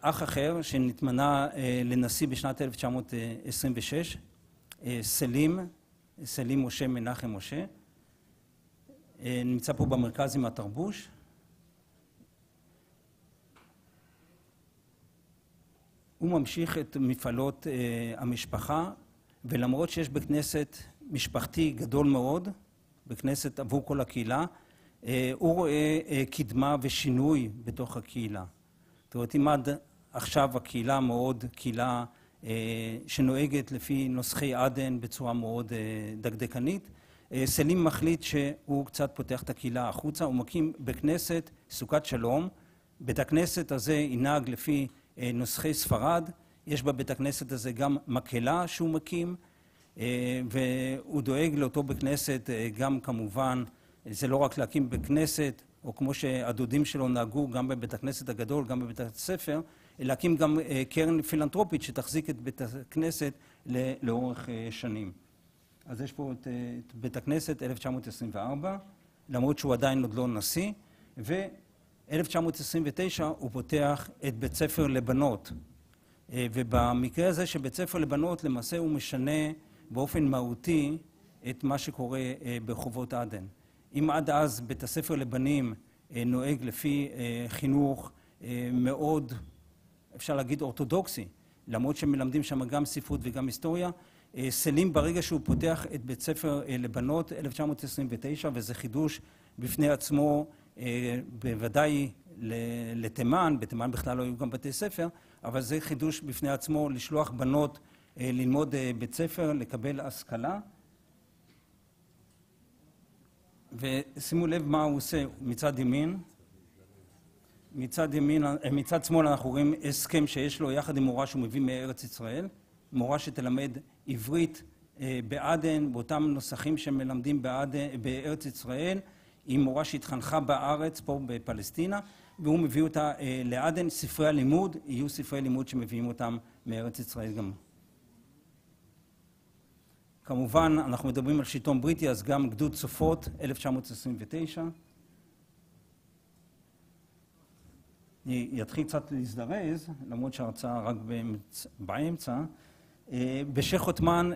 S4: אח אחר שנתמנה לנשיא בשנת 1926, סלים, סלים משה מנחם משה, נמצא פה במרכז עם התרבוש. הוא ממשיך את מפעלות המשפחה, ולמרות שיש בית כנסת משפחתי גדול מאוד, בית כנסת עבור כל הקהילה, הוא רואה קדמה ושינוי בתוך הקהילה. זאת אומרת, אם עד עכשיו הקהילה מאוד קהילה שנוהגת לפי נוסחי עדן בצורה מאוד דקדקנית, סלים מחליט שהוא קצת פותח את הקהילה החוצה, הוא מקים בית כנסת, סוכת שלום. בית הכנסת הזה ינהג לפי נוסחי ספרד, יש בבית הכנסת הזה גם מקהלה שהוא מקים, והוא דואג לאותו בית כנסת גם כמובן, זה לא רק להקים בית כנסת, או כמו שהדודים שלו נהגו גם בבית הכנסת הגדול, גם בבית הספר, להקים גם קרן פילנטרופית שתחזיק את בית הכנסת לאורך שנים. אז יש פה את בית הכנסת 1924, למרות שהוא עדיין עוד לא נשיא, ו-1929 הוא פותח את בית ספר לבנות. ובמקרה הזה של בית ספר לבנות, למעשה הוא משנה באופן מהותי את מה שקורה ברחובות עדן. אם עד אז בית הספר לבנים נוהג לפי חינוך מאוד, אפשר להגיד אורתודוקסי, למרות שמלמדים שם גם ספרות וגם היסטוריה, סלים ברגע שהוא פותח את בית ספר לבנות 1929, וזה חידוש בפני עצמו, בוודאי לתימן, בתימן בכלל לא היו גם בתי ספר, אבל זה חידוש בפני עצמו לשלוח בנות ללמוד בית ספר, לקבל השכלה. ושימו לב מה הוא עושה מצד ימין. מצד ימין, מצד שמאל אנחנו רואים הסכם שיש לו יחד עם מורה שהוא מביא מארץ ישראל, מורה שתלמד עברית בעדן, באותם נוסחים שמלמדים בארץ ישראל, עם מורה שהתחנכה בארץ, פה בפלסטינה, והוא מביא אותה לעדן. ספרי הלימוד יהיו ספרי לימוד שמביאים אותם מארץ ישראל גם. כמובן, אנחנו מדברים על שלטון בריטי, אז גם גדוד צופות, 1929. אני אתחיל קצת להזדרז, למרות שההרצאה רק באמצע. בשייח' עות'מאן,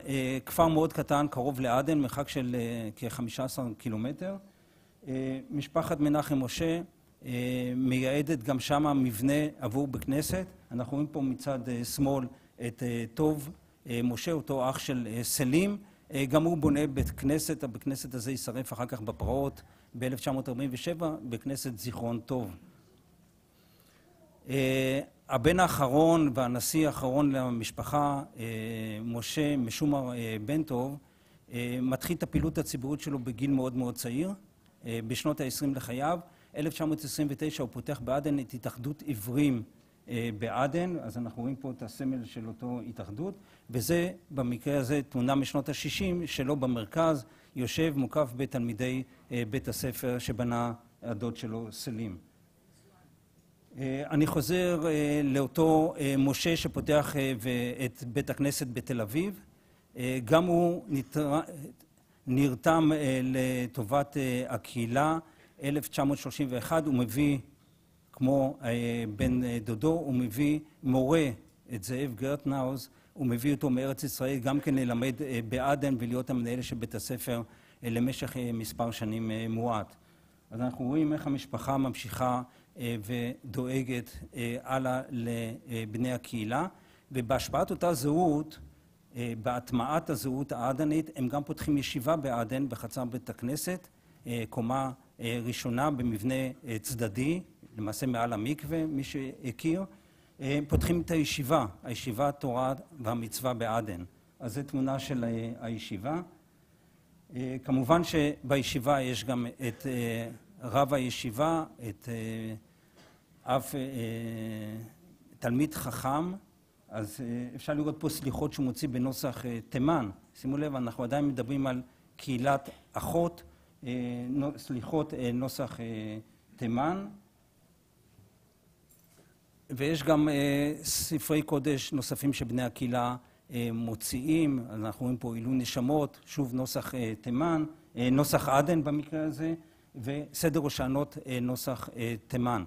S4: כפר מאוד קטן, קרוב לעדן, מרחק של כ-15 קילומטר. משפחת מנחם משה מייעדת גם שם מבנה עבור בית כנסת. אנחנו רואים פה מצד שמאל את טוב משה, אותו אח של סלים, גם הוא בונה בית כנסת, הבית כנסת הזה יישרף אחר כך בפרעות ב-1947, בית כנסת זיכרון טוב. הבן האחרון והנשיא האחרון למשפחה, משה משומר בן טוב, מתחיל את הפעילות הציבורית שלו בגיל מאוד מאוד צעיר, בשנות ה-20 לחייו. 1929 הוא פותח בעדן את התאחדות עיוורים בעדן, אז אנחנו רואים פה את הסמל של אותו התאחדות, וזה במקרה הזה תמונה משנות ה-60 שלו במרכז, יושב מוקף בתלמידי בית הספר שבנה הדוד שלו סלים. אני חוזר לאותו משה שפותח את בית הכנסת בתל אביב, גם הוא נרתם לטובת הקהילה, 1931 הוא מביא כמו בן דודו, הוא מביא מורה, את זאב גרטנאוז, הוא מביא אותו מארץ ישראל גם כן ללמד בעדן ולהיות המנהל של בית הספר למשך מספר שנים מועט. אז אנחנו רואים איך המשפחה ממשיכה ודואגת הלאה לבני הקהילה, ובהשפעת אותה זהות, בהטמעת הזהות העדנית, הם גם פותחים ישיבה בעדן בחצר בית הכנסת, קומה ראשונה במבנה צדדי, למעשה מעל המקווה, מי שהכיר, פותחים את הישיבה, הישיבה תורה והמצווה בעדן. אז זו תמונה של הישיבה. כמובן שבישיבה יש גם את רב הישיבה, את אף תלמיד חכם, אז אה, אפשר לראות פה סליחות שהוא מוציא בנוסח אה, תימן. שימו לב, אנחנו עדיין מדברים על קהילת אחות, אה, סליחות אה, נוסח אה, תימן. ויש גם אה, ספרי קודש נוספים שבני הקהילה אה, מוציאים, אנחנו רואים פה עילוי נשמות, שוב נוסח אה, תימן, אה, נוסח עדן במקרה הזה, וסדר הושענות אה, נוסח אה, תימן,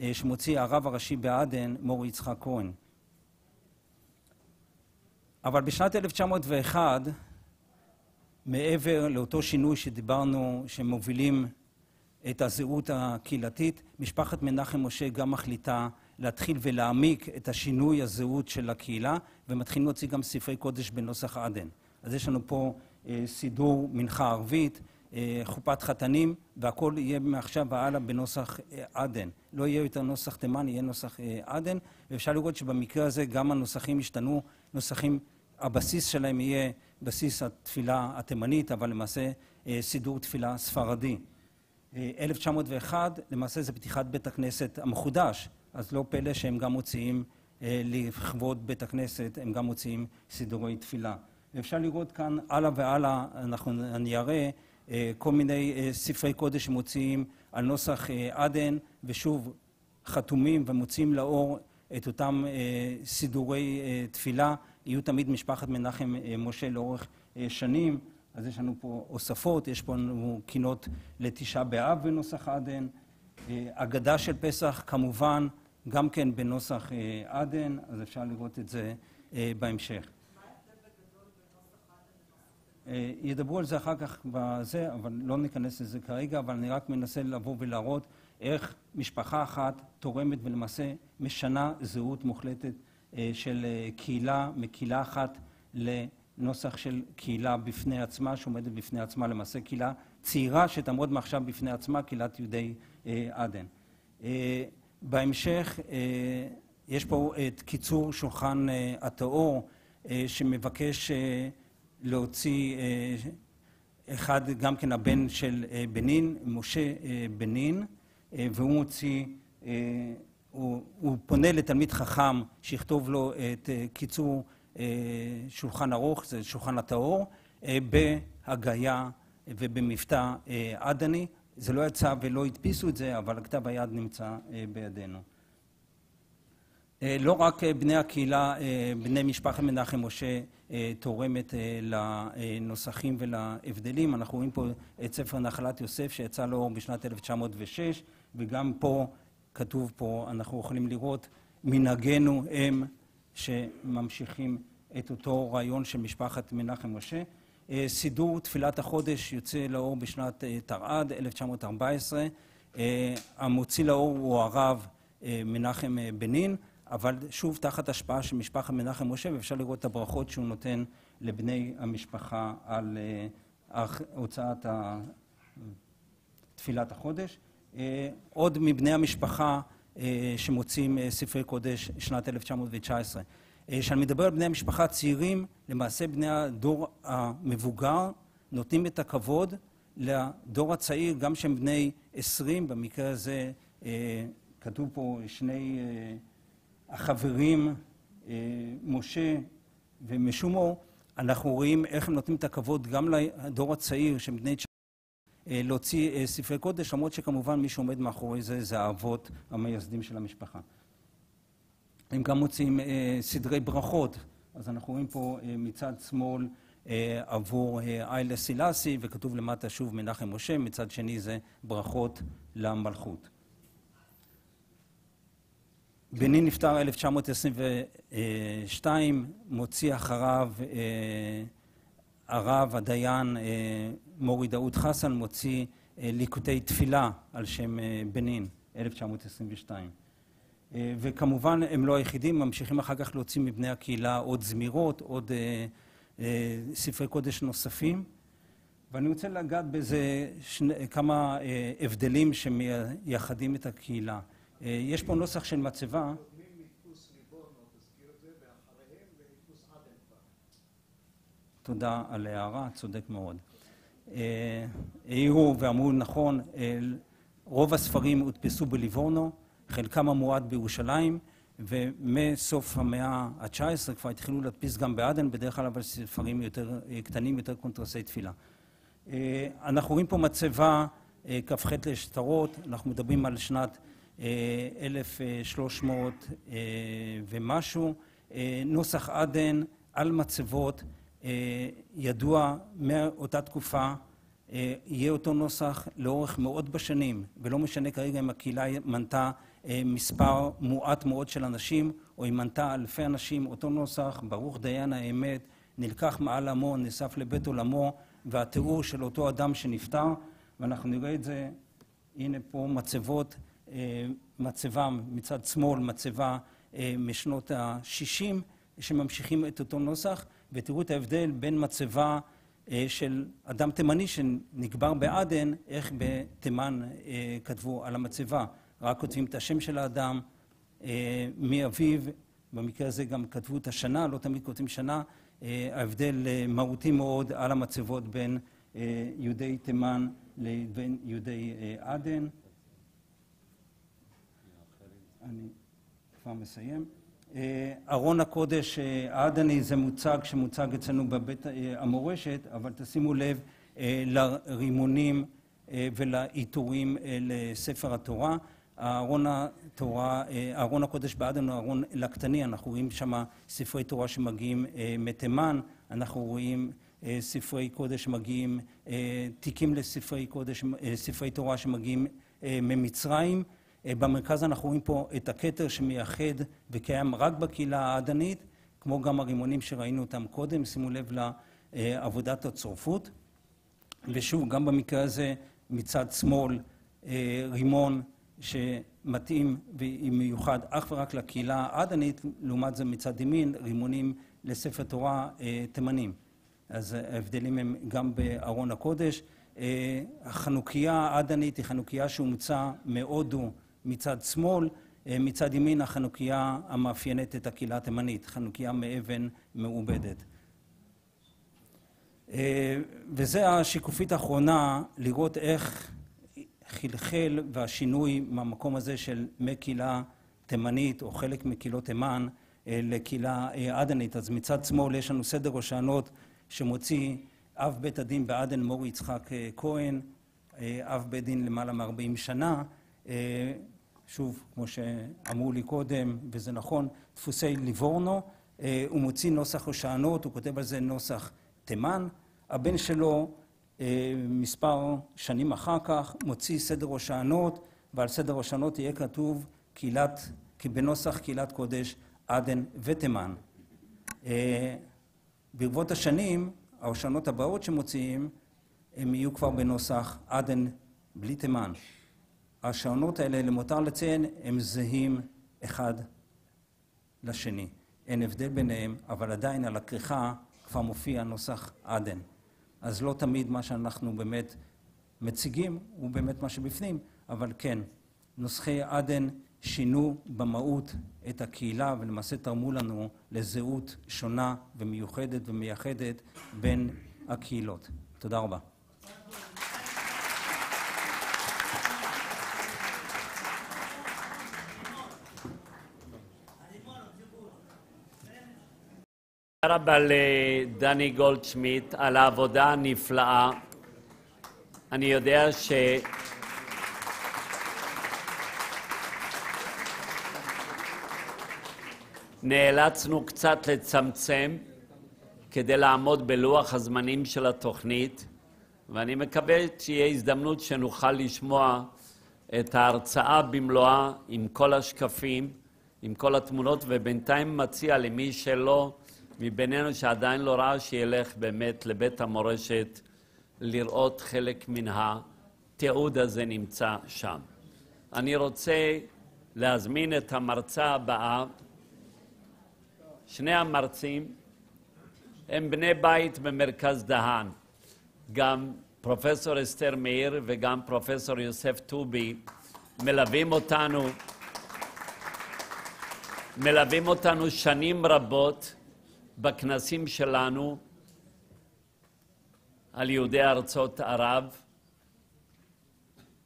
S4: אה, שמוציא הרב הראשי בעדן, מור יצחק כהן. אבל בשנת 1901, מעבר לאותו שינוי שדיברנו, שמובילים את הזהות הקהילתית, משפחת מנחם משה גם מחליטה להתחיל ולהעמיק את השינוי הזהות של הקהילה, ומתחילים להוציא גם ספרי קודש בנוסח עדן. אז יש לנו פה אה, סידור מנחה ערבית, אה, חופת חתנים, והכל יהיה מעכשיו והלאה בנוסח אה, עדן. לא יהיה יותר נוסח תימן, יהיה נוסח אה, עדן, ואפשר לראות שבמקרה הזה גם הנוסחים השתנו, נוסחים, הבסיס שלהם יהיה בסיס התפילה התימנית, אבל למעשה אה, סידור תפילה ספרדי. אה, 1901, למעשה זה פתיחת בית הכנסת המחודש, אז לא פלא שהם גם מוציאים, אה, לכבוד בית הכנסת, הם גם מוציאים סידורי תפילה. ואפשר לראות כאן הלאה והלאה, אנחנו, אני אראה אה, כל מיני אה, ספרי קודש שמוציאים על נוסח עדן, ושוב חתומים ומוציאים לאור את אותם סידורי תפילה, יהיו תמיד משפחת מנחם משה לאורך שנים. אז יש לנו פה הוספות, יש פה לנו קינות לתשעה באב בנוסח עדן, אגדה של פסח כמובן, גם כן בנוסח אה, עדן, אז אפשר לראות את זה אה, בהמשך. אה, ידברו על זה אחר כך בזה, אבל לא ניכנס לזה כרגע, אבל אני רק מנסה לבוא ולהראות איך משפחה אחת תורמת ולמעשה משנה זהות מוחלטת של קהילה, מקהילה אחת לנוסח של קהילה בפני עצמה, שעומדת בפני עצמה, למעשה קהילה צעירה שתעמוד מעכשיו בפני עצמה, קהילת יהודי אה, עדן. אה, בהמשך אה, יש פה את קיצור שולחן אה, הטהור, אה, שמבקש אה, להוציא אה, אחד, גם כן הבן של אה, בנין, משה אה, בנין, אה, והוא מוציא, אה, הוא, הוא פונה לתלמיד חכם שיכתוב לו את אה, קיצור אה, שולחן ערוך, זה שולחן הטהור, אה, בהגייה ובמבטא אה, עדני. זה לא יצא ולא הדפיסו את זה, אבל כתב היד נמצא אה, בידינו. אה, לא רק אה, בני הקהילה, בני משפחת מנחם משה, תורמת לנוסחים ולהבדלים. אנחנו רואים פה את ספר נחלת יוסף שיצא לאור בשנת 1906, וגם פה כתוב פה, אנחנו יכולים לראות, מנהגנו הם שממשיכים את אותו רעיון של משפחת מנחם משה. אה, סידור תפילת החודש יוצא לאור בשנת אה, תרע"ד, 1914. אה, המוציא לאור הוא הרב מנחם בנין, אבל שוב תחת השפעה של משפחת מנחם משה, ואפשר לראות את הברכות שהוא נותן לבני המשפחה על הוצאת תפילת החודש. עוד מבני המשפחה שמוצאים ספרי קודש שנת 1919. אה, כשאני מדבר על בני המשפחה הצעירים, למעשה בני הדור המבוגר נותנים את הכבוד לדור הצעיר, גם שהם בני 20, במקרה הזה אה, כתוב פה שני אה, החברים, משה ומשומור, אנחנו רואים איך הם נותנים את הכבוד גם לדור הצעיר, שהם בני אה, להוציא ספרי קודש, למרות שכמובן מי שעומד מאחורי זה זה האבות המייסדים של המשפחה. הם גם מוצאים אה, סדרי ברכות, אז אנחנו רואים פה אה, מצד שמאל אה, עבור איילה סילאסי, וכתוב למטה שוב מנחם משה, מצד שני זה ברכות למלכות. בני נפטר 1922, מוציא אחריו הרב, הדיין, מורי דאוד חסן, מוציא ליקוטי תפילה על שם בנין, 1922. אה, וכמובן, הם לא היחידים, ממשיכים אחר כך להוציא מבני הקהילה עוד זמירות, עוד אה, אה, ספרי קודש נוספים. ואני רוצה לגעת באיזה שני, כמה אה, הבדלים שמייחדים את הקהילה. אה, יש פה נוסח של מצבה. תודה על ההערה, צודק מאוד. אה, העירו ואמרו נכון, רוב הספרים הודפסו בליבורנו, חלקם המועט בירושלים, ומסוף המאה ה-19 כבר התחילו להדפיס גם בעדן, בדרך כלל אבל ספרים יותר קטנים, יותר קונטרסי תפילה. אנחנו רואים פה מצבה כ"ח לשטרות, אנחנו מדברים על שנת 1300 ומשהו, נוסח עדן על מצבות, ידוע מאותה תקופה, יהיה אותו נוסח לאורך מאות בשנים, ולא משנה כרגע אם הקהילה מנתה מספר מועט מאוד של אנשים, או היא מנתה אלפי אנשים, אותו נוסח, ברוך דיין האמת, נלקח מעל עמו, נאסף לבית עולמו, והתיאור של אותו אדם שנפטר, ואנחנו נראה את זה, הנה פה מצבות, מצבה מצד שמאל, מצבה משנות ה-60, שממשיכים את אותו נוסח, ותראו את ההבדל בין מצבה של אדם תימני שנקבר בעדן, איך בתימן כתבו על המצבה. רק כותבים את השם של האדם, מי אביו, במקרה הזה גם כתבו את השנה, לא תמיד כותבים שנה, ההבדל מהותי מאוד על המצבות בין יהודי תימן לבין יהודי עדן. אני כבר מסיים. ארון הקודש העדני זה מוצג שמוצג אצלנו בבית המורשת, אבל תשימו לב לרימונים ולעיטורים לספר התורה. ארון התורה, ארון הקודש בעדן הוא ארון לקטני, אנחנו רואים שם ספרי תורה שמגיעים מתימן, אנחנו רואים ספרי קודש שמגיעים, תיקים לספרי קודש, ספרי תורה שמגיעים ממצרים. במרכז אנחנו רואים פה את הכתר שמייחד וקיים רק בקהילה העדנית, כמו גם הרימונים שראינו אותם קודם, שימו לב לעבודת הצורפות. ושוב, גם במקרה הזה מצד שמאל רימון שמתאים ומיוחד אך ורק לקהילה העדנית, לעומת זה מצד ימין רימונים לספר תורה תימנים. אז ההבדלים הם גם בארון הקודש. החנוכיה העדנית היא חנוכיה שהומצאה מהודו מצד שמאל, מצד ימין החנוכיה המאפיינת את הקהילה התימנית, חנוכיה מאבן מעובדת. וזה השיקופית האחרונה, לראות איך חלחל והשינוי מהמקום הזה של מקהילה תימנית או חלק מקהילות תימן לקהילה עדנית. אז מצד שמאל יש לנו סדר הושענות שמוציא אב בית הדין בעדן מורי יצחק כהן, אב בית דין למעלה מ-40 שנה. שוב, כמו שאמרו לי קודם, וזה נכון, דפוסי ליבורנו. הוא מוציא נוסח הושענות, הוא כותב על זה נוסח תימן. הבן שלו מספר שנים אחר כך מוציא סדר הושענות, ועל סדר הושענות יהיה כתוב קהילת, בנוסח קהילת קודש עדן ותימן. ברבות השנים, ההושענות הבאות שמוציאים, הם יהיו כבר בנוסח עדן בלי תימן. ההושענות האלה, למותר לציין, הם זהים אחד לשני. אין הבדל ביניהם, אבל עדיין על הכריכה כבר מופיע נוסח עדן. אז לא תמיד מה שאנחנו באמת מציגים הוא באמת מה שבפנים, אבל כן, נוסחי עדן שינו במהות את הקהילה ולמעשה תרמו לנו לזהות שונה ומיוחדת ומייחדת בין הקהילות. תודה רבה.
S1: תודה רבה לדני גולדשמיט על העבודה הנפלאה. אני יודע ש... נאלצנו קצת לצמצם כדי לעמוד בלוח הזמנים של התוכנית, ואני מקווה שתהיה הזדמנות שנוכל לשמוע את ההרצאה במלואה עם כל השקפים, עם כל התמונות, ובינתיים מציע למי שלא מבינינו שעדיין לא ראה, שילך באמת לבית המורשת לראות חלק מן התיעוד הזה נמצא שם. אני רוצה להזמין את המרצה הבאה. שני המרצים הם בני בית במרכז דהן. גם פרופסור אסתר מאיר וגם פרופסור יוסף טובי מלווים אותנו, מלווים אותנו שנים רבות בכנסים שלנו על יהודי ארצות ערב,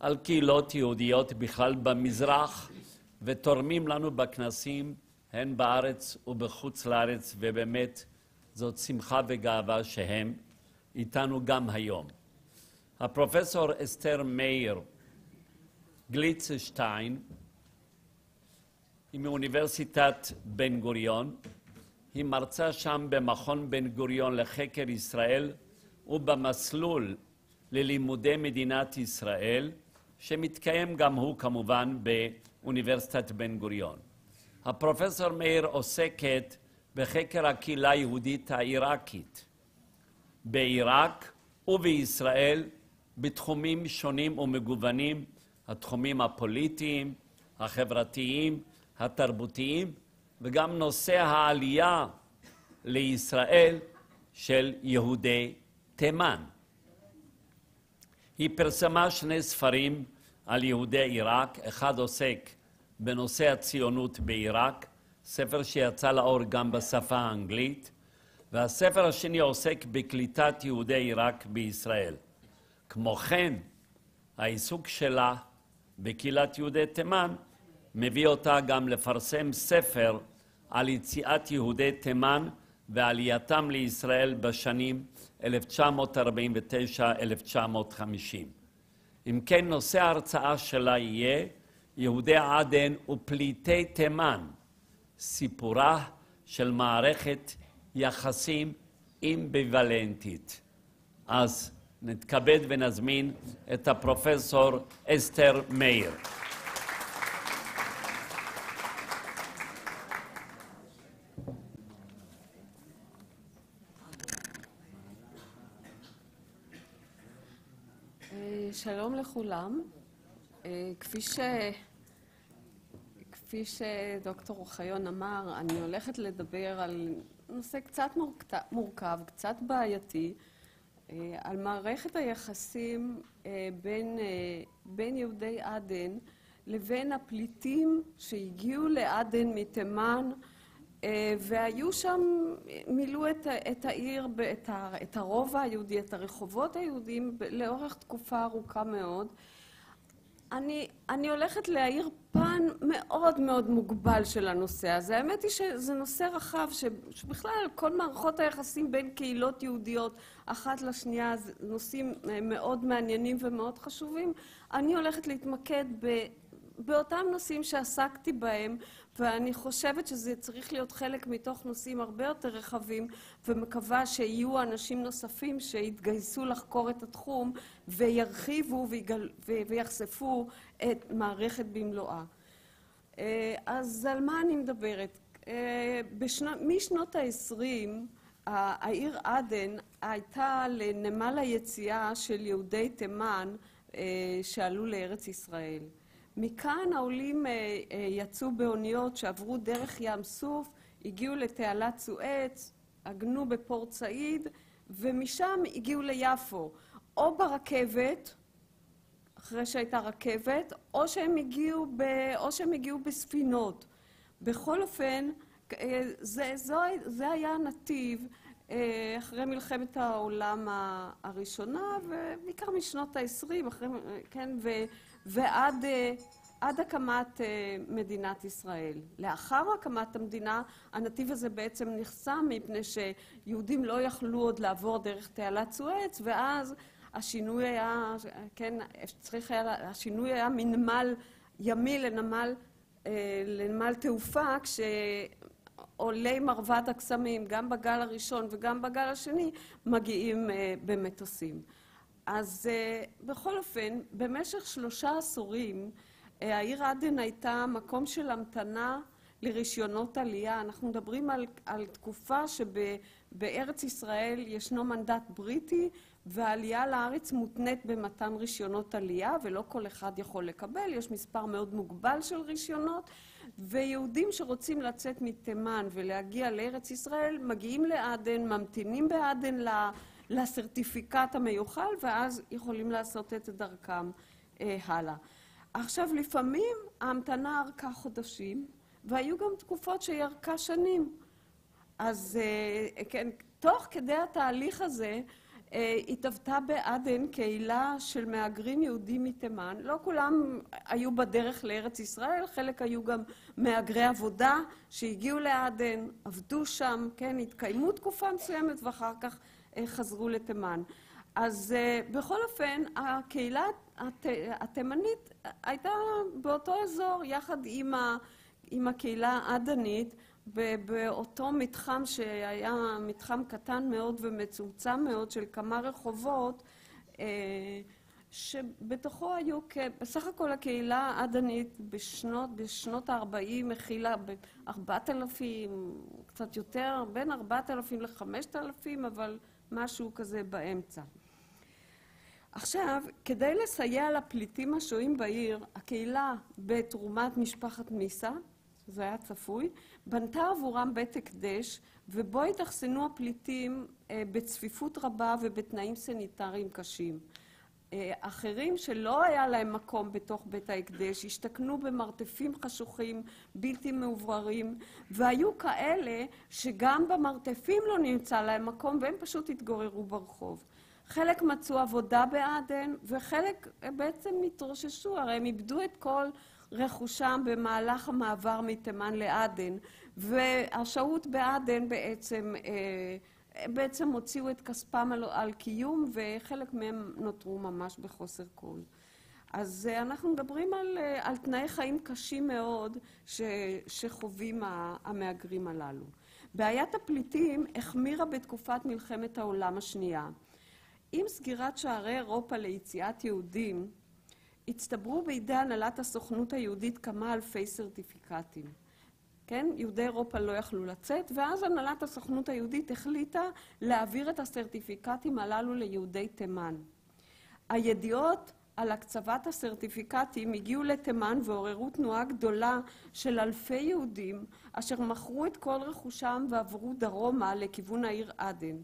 S1: על קהילות יהודיות בכלל במזרח ותורמים לנו בכנסים, הן בארץ ובחוץ לארץ, ובאמת זאת שמחה וגאווה שהם איתנו גם היום. הפרופסור אסתר מאיר גליצשטיין היא מאוניברסיטת בן גוריון, היא מרצה שם במכון בן גוריון לחקר ישראל ובמסלול ללימודי מדינת ישראל, שמתקיים גם הוא כמובן באוניברסיטת בן גוריון. הפרופסור מאיר עוסקת בחקר הקהילה היהודית העיראקית בעיראק ובישראל בתחומים שונים ומגוונים, התחומים הפוליטיים, החברתיים, התרבותיים, וגם נושא העלייה לישראל של יהודי תימן. היא פרסמה שני ספרים על יהודי עיראק, אחד עוסק בנושא הציונות בעיראק, ספר שיצא לאור גם בשפה האנגלית, והספר השני עוסק בקליטת יהודי עיראק בישראל. כמו כן, העיסוק שלה בקהילת יהודי תימן מביא אותה גם לפרסם ספר על יציאת יהודי תימן ועלייתם לישראל בשנים 1949-1950. אם כן, נושא ההרצאה שלה יהיה יהודי עדן ופליטי תימן, סיפורה של מערכת יחסים אמביוולנטית. אז נתכבד ונזמין את הפרופסור אסתר מאיר.
S5: שלום לכולם. אה, כפי, ש... כפי שדוקטור אוחיון אמר, אני הולכת לדבר על נושא קצת מורכב, קצת בעייתי, אה, על מערכת היחסים אה, בין, בין יהודי עדן לבין הפליטים שהגיעו לעדן מתימן והיו שם, מילאו את, את העיר, את, ה, את הרובע היהודי, את הרחובות היהודיים לאורך תקופה ארוכה מאוד. אני, אני הולכת להעיר פן מאוד מאוד מוגבל של הנושא הזה. האמת היא שזה נושא רחב, שבכלל כל מערכות היחסים בין קהילות יהודיות אחת לשנייה זה נושאים אה, מאוד מעניינים ומאוד חשובים. אני הולכת להתמקד ב, באותם נושאים שעסקתי בהם ואני חושבת שזה צריך להיות חלק מתוך נושאים הרבה יותר רחבים ומקווה שיהיו אנשים נוספים שיתגייסו לחקור את התחום וירחיבו ויגל... ויחשפו את מערכת במלואה. אה, אז על מה אני מדברת? אה, בשנ... משנות העשרים העיר עדן הייתה לנמל היציאה של יהודי תימן אה, שעלו לארץ ישראל. מכאן העולים אה, אה, יצאו באוניות שעברו דרך ים סוף, הגיעו לתעלת סואץ, עגנו בפורט סעיד, ומשם הגיעו ליפו, או ברכבת, אחרי שהייתה רכבת, או שהם הגיעו, ב, או שהם הגיעו בספינות. בכל אופן, אה, זה, זו, זה היה הנתיב אחרי מלחמת העולם הראשונה, ובעיקר משנות ה-20, כן, ו, ועד עד הקמת אה, מדינת ישראל. לאחר הקמת המדינה, הנתיב הזה בעצם נחסם מפני שיהודים לא יכלו עוד לעבור דרך תעלת סואץ, ואז השינוי היה, כן, צריך היה, השינוי היה מנמל ימי לנמל, אה, לנמל תעופה, כשעולי מרבד הקסמים, גם בגל הראשון וגם בגל השני, מגיעים אה, במטוסים. אז בכל אופן, במשך שלושה עשורים העיר עדן הייתה מקום של המתנה לרישיונות עלייה. אנחנו מדברים על, על תקופה שבארץ ישראל ישנו מנדט בריטי והעלייה לארץ מותנית במתן רישיונות עלייה ולא כל אחד יכול לקבל, יש מספר מאוד מוגבל של רישיונות ויהודים שרוצים לצאת מתימן ולהגיע לארץ ישראל מגיעים לעדן, ממתינים בעדן לסרטיפיקט המיוחל ואז יכולים לעשות את דרכם אה, הלאה. עכשיו, לפעמים ההמתנה ארכה חודשים, והיו גם תקופות שהיא ארכה שנים. אז אה, כן, תוך כדי התהליך הזה, אה, התהוותה בעדן קהילה של מהגרים יהודים מתימן. לא כולם היו בדרך לארץ ישראל, חלק היו גם מהגרי עבודה שהגיעו לעדן, עבדו שם, כן, התקיימו תקופה מסוימת ואחר כך חזרו לתימן. אז אה, בכל אופן, הקהילה הת... התימנית הייתה באותו אזור יחד עם, ה... עם הקהילה העדנית. באותו מתחם שהיה מתחם קטן מאוד ומצומצם מאוד של כמה רחובות, אה, שבתוכו היו, בסך הכל הקהילה העדנית בשנות, בשנות ה-40 מכילה ב-4,000, קצת יותר, בין 4,000 ל-5,000, אבל משהו כזה באמצע. עכשיו, כדי לסייע לפליטים השוהים בעיר, הקהילה בתרומת משפחת מיסה, זה היה צפוי, בנתה עבורם בית הקדש, ובו התאכסנו הפליטים אה, בצפיפות רבה ובתנאים סניטריים קשים. אחרים שלא היה להם מקום בתוך בית ההקדש, השתכנו במרתפים חשוכים, בלתי מאובררים, והיו כאלה שגם במרתפים לא נמצא להם מקום והם פשוט התגוררו ברחוב. חלק מצאו עבודה בעדן וחלק בעצם התרוששו, הרי הם איבדו את כל רכושם במהלך המעבר מתימן לעדן, והשהות בעדן בעצם, אה, בעצם הוציאו את כספם על, על קיום, וחלק מהם נותרו ממש בחוסר כל. אז אה, אנחנו מדברים על, אה, על תנאי חיים קשים מאוד ש, שחווים המהגרים הללו. בעיית הפליטים החמירה בתקופת מלחמת העולם השנייה. עם סגירת שערי אירופה ליציאת יהודים, הצטברו בידי הנהלת הסוכנות היהודית כמה אלפי סרטיפיקטים. כן? יהודי אירופה לא יכלו לצאת, ואז הנהלת הסוכנות היהודית החליטה להעביר את הסרטיפיקטים הללו ליהודי תימן. הידיעות על הקצבת הסרטיפיקטים הגיעו לתימן ועוררו תנועה גדולה של אלפי יהודים אשר מכרו את כל רכושם ועברו דרומה לכיוון העיר עדן,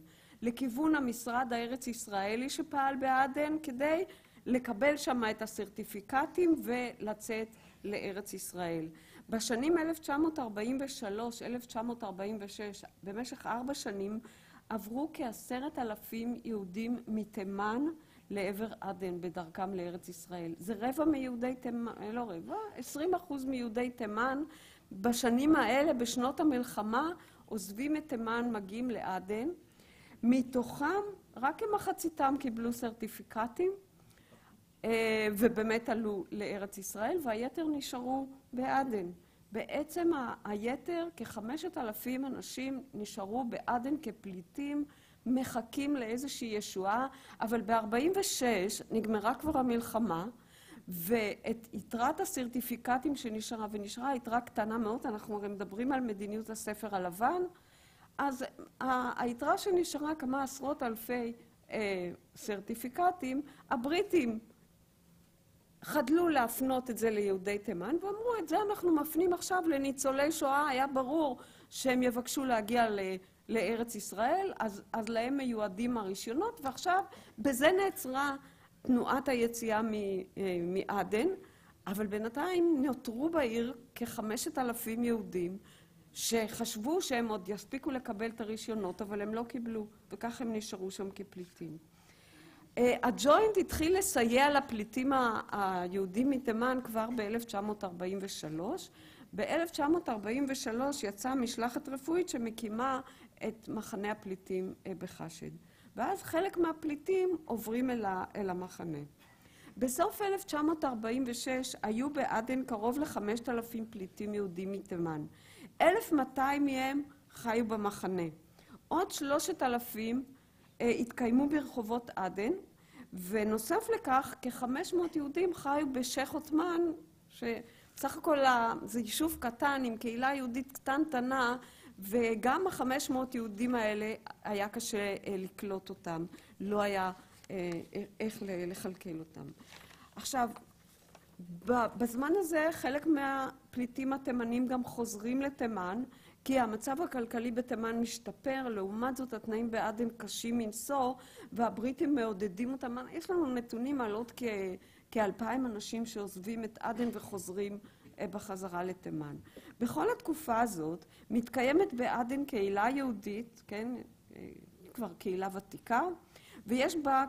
S5: לכיוון המשרד הארץ ישראלי שפעל בעדן כדי לקבל שם את הסרטיפיקטים ולצאת לארץ ישראל. בשנים 1943-1946, במשך ארבע שנים, עברו כעשרת אלפים יהודים מתימן לעבר עדן בדרכם לארץ ישראל. זה רבע מיהודי תימן, לא רבע, עשרים אחוז מיהודי תימן בשנים האלה, בשנות המלחמה, עוזבים את תימן, מגיעים לעדן. מתוכם רק כמחציתם קיבלו סרטיפיקטים, אה, ובאמת עלו לארץ ישראל, והיתר נשארו בעדן. בעצם היתר, כחמשת אלפים אנשים נשארו בעדן כפליטים, מחכים לאיזושהי ישועה, אבל ב-46' נגמרה כבר המלחמה, ואת יתרת הסרטיפיקטים שנשארה, ונשארה יתרה קטנה מאוד, אנחנו הרי מדברים על מדיניות הספר הלבן, אז היתרה שנשארה, כמה עשרות אלפי אה, סרטיפיקטים, הבריטים חדלו להפנות את זה ליהודי תימן, ואמרו, את זה אנחנו מפנים עכשיו לניצולי שואה, היה ברור שהם יבקשו להגיע ל... לארץ ישראל, אז, להם מיועדים הרישיונות, ועכשיו בזה נעצרה תנועת היציאה אה, מעדן, אבל בינתיים נותרו בעיר כחמשת אלפים יהודים שחשבו שהם עוד יספיקו לקבל את הרישיונות, אבל הם לא קיבלו, וכך הם נשארו שם כפליטים. אה, הג'וינט התחיל לסייע לפליטים היהודים מתימן כבר ב-1943. ב-1943 יצאה משלחת רפואית שמקימה את מחנה הפליטים אה, בחשד. ואז חלק מהפליטים עוברים אל, המחנה. בסוף 1946 היו בעדן קרוב ל-5,000 פליטים יהודים מתימן. 1,200 מהם חיו במחנה. עוד 3,000 אה, התקיימו ברחובות עדן, ונוסף לכך, כ-500 יהודים חיו בשייח' עות'מאן, שסך הכל זה יישוב קטן עם קהילה יהודית קטנטנה, וגם ה-500 יהודים האלה היה קשה אה, לקלוט אותם, לא היה אה, איך לכלכל אותם. עכשיו, בזמן הזה חלק מהפליטים התימנים גם חוזרים לתימן, כי המצב הכלכלי בתימן משתפר, לעומת זאת התנאים בעדן קשים מנשוא, והבריטים מעודדים אותם. יש לנו נתונים על עוד כאלפיים אנשים שעוזבים את עדן וחוזרים אה, בחזרה לתימן. בכל התקופה הזאת מתקיימת בעדן קהילה יהודית, כן, אה, כבר קהילה ותיקה, ויש בה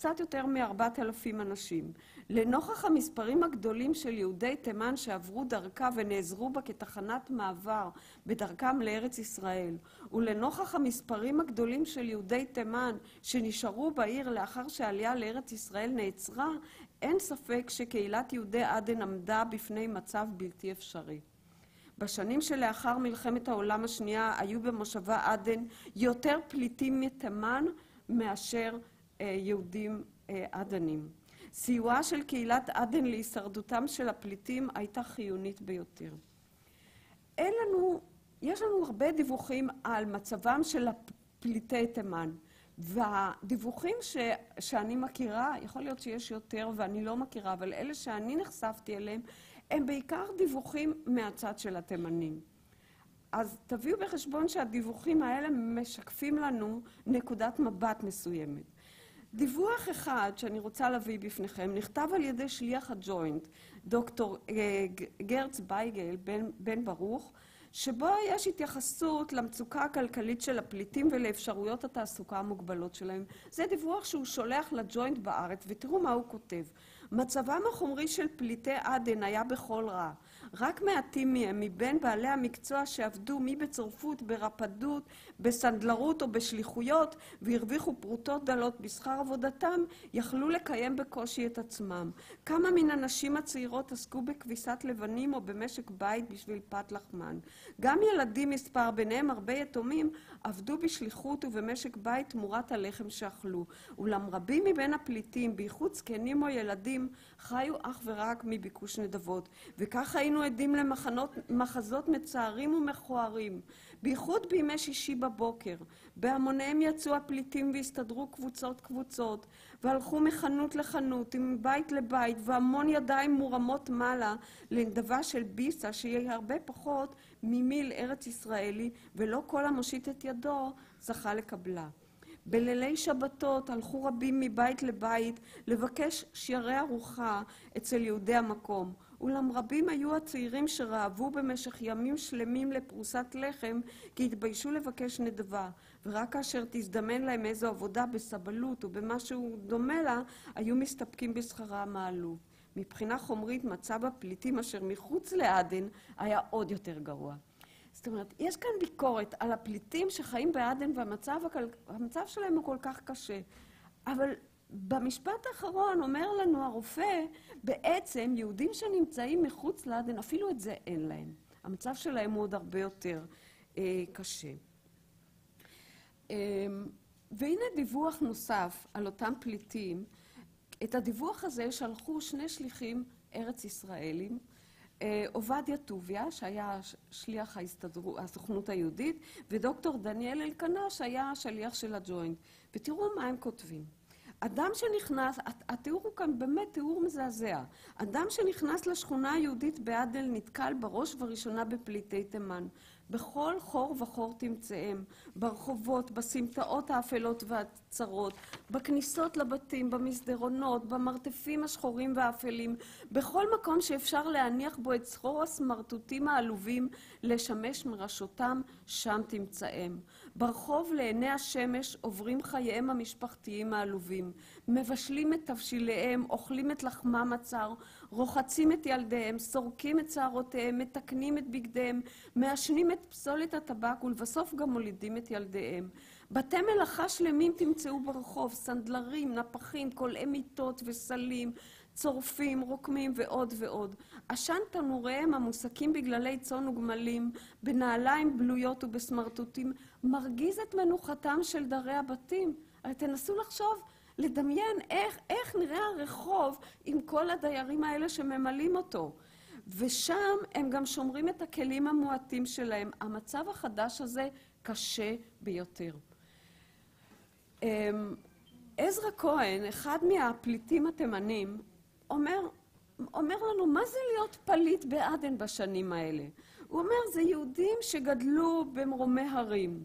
S5: קצת יותר מארבעת אלפים אנשים. לנוכח המספרים הגדולים של יהודי תימן שעברו דרכה ונעזרו בה כתחנת מעבר בדרכם לארץ ישראל, ולנוכח המספרים הגדולים של יהודי תימן שנשארו בעיר לאחר שהעלייה לארץ ישראל נעצרה, אין ספק שקהילת יהודי עדן עמדה בפני מצב בלתי אפשרי. בשנים שלאחר מלחמת העולם השנייה היו במושבה עדן יותר פליטים מתימן מאשר יהודים אה, עדנים. סיועה של קהילת עדן להישרדותם של הפליטים הייתה חיונית ביותר. אין לנו, יש לנו הרבה דיווחים על מצבם של פליטי תימן, והדיווחים ש, שאני מכירה, יכול להיות שיש יותר ואני לא מכירה, אבל אלה שאני נחשפתי אליהם, הם בעיקר דיווחים מהצד של התימנים. אז תביאו בחשבון שהדיווחים האלה משקפים לנו נקודת מבט מסוימת. דיווח אחד שאני רוצה להביא בפניכם נכתב על ידי שליח הג'וינט, דוקטור אה, גרץ בייגל בן, בן ברוך, שבו יש התייחסות למצוקה הכלכלית של הפליטים ולאפשרויות התעסוקה המוגבלות שלהם. זה דיווח שהוא שולח לג'וינט בארץ, ותראו מה הוא כותב. מצבם החומרי של פליטי עדן היה בכל רע. רק מעטים מהם, מבין בעלי המקצוע שעבדו מי בצורפות, ברפדות, בסנדלרות או בשליחויות, והרוויחו פרוטות דלות בשכר עבודתם, יכלו לקיים בקושי את עצמם. כמה מן הנשים הצעירות עסקו בכביסת לבנים או במשק בית בשביל פת לחמן. גם ילדים מספר, ביניהם הרבה יתומים, עבדו בשליחות ובמשק בית תמורת הלחם שאכלו. אולם רבים מבין הפליטים, בייחוד זקנים או ילדים, חיו אך ורק מביקוש נדבות. וכך היינו עדים למחזות מצערים ומכוערים. בייחוד בימי שישי בבוקר. בהמוניהם יצאו הפליטים והסתדרו קבוצות קבוצות, והלכו מחנות לחנות, ומבית לבית, והמון ידיים מורמות מעלה לנדבה של ביסה, שהיא הרבה פחות ממיל ארץ ישראלי, ולא כל המושיט את ידו זכה לקבלה. בלילי שבתות הלכו רבים מבית לבית לבקש שיערי ארוחה אצל יהודי המקום. אולם רבים היו הצעירים שרעבו במשך ימים שלמים לפרוסת לחם כי התביישו לבקש נדבה, ורק כאשר תזדמן להם איזו עבודה בסבלות או במשהו דומה לה, היו מסתפקים בשכרם העלוב. מבחינה חומרית מצב הפליטים אשר מחוץ לעדן היה עוד יותר גרוע. זאת אומרת, יש כאן ביקורת על הפליטים שחיים בעדן והמצב המצב שלהם הוא כל כך קשה. אבל במשפט האחרון אומר לנו הרופא, בעצם יהודים שנמצאים מחוץ לעדן, אפילו את זה אין להם. המצב שלהם הוא עוד הרבה יותר אה, קשה. אה, והנה דיווח נוסף על אותם פליטים. את הדיווח הזה שלחו שני שליחים ארץ ישראלים, אה, עובדיה טוביה, שהיה שליח ההסתדרו, הסוכנות היהודית, ודוקטור דניאל אלקנה, שהיה שליח של הג'וינט. ותראו מה הם כותבים. אדם שנכנס, התיאור הוא כאן באמת תיאור מזעזע. אדם שנכנס לשכונה היהודית באדל נתקל בראש ובראשונה בפליטי תימן. בכל חור וחור תמצאם, ברחובות, בסמטאות האפלות והצרות, בכניסות לבתים, במסדרונות, במרתפים השחורים והאפלים, בכל מקום שאפשר להניח בו את סחור הסמרטוטים העלובים לשמש מראשותם, שם תמצאם. ברחוב לעיני השמש עוברים חייהם המשפחתיים העלובים, מבשלים את תבשיליהם, אוכלים את לחמם הצר, רוחצים את ילדיהם, סורקים את שערותיהם, מתקנים את בגדיהם, מעשנים את פסולת הטבק ולבסוף גם מולידים את ילדיהם. בתי מלאכה שלמים תמצאו ברחוב, סנדלרים, נפחים, קולעי מיטות וסלים, צורפים, רוקמים ועוד ועוד. עשן תנוריהם המוסקים בגללי צאן וגמלים, בנעליים בלויות ובסמרטוטים, מרגיז את מנוחתם של דרי הבתים. תנסו לחשוב, לדמיין איך, איך נראה הרחוב עם כל הדיירים האלה שממלאים אותו. ושם הם גם שומרים את הכלים המועטים שלהם. המצב החדש הזה קשה ביותר. אמ, עזרא כהן, אחד מהפליטים התימנים, אומר, אומר לנו, מה זה להיות פליט בעדן בשנים האלה? הוא אומר, זה יהודים שגדלו במרומי הרים,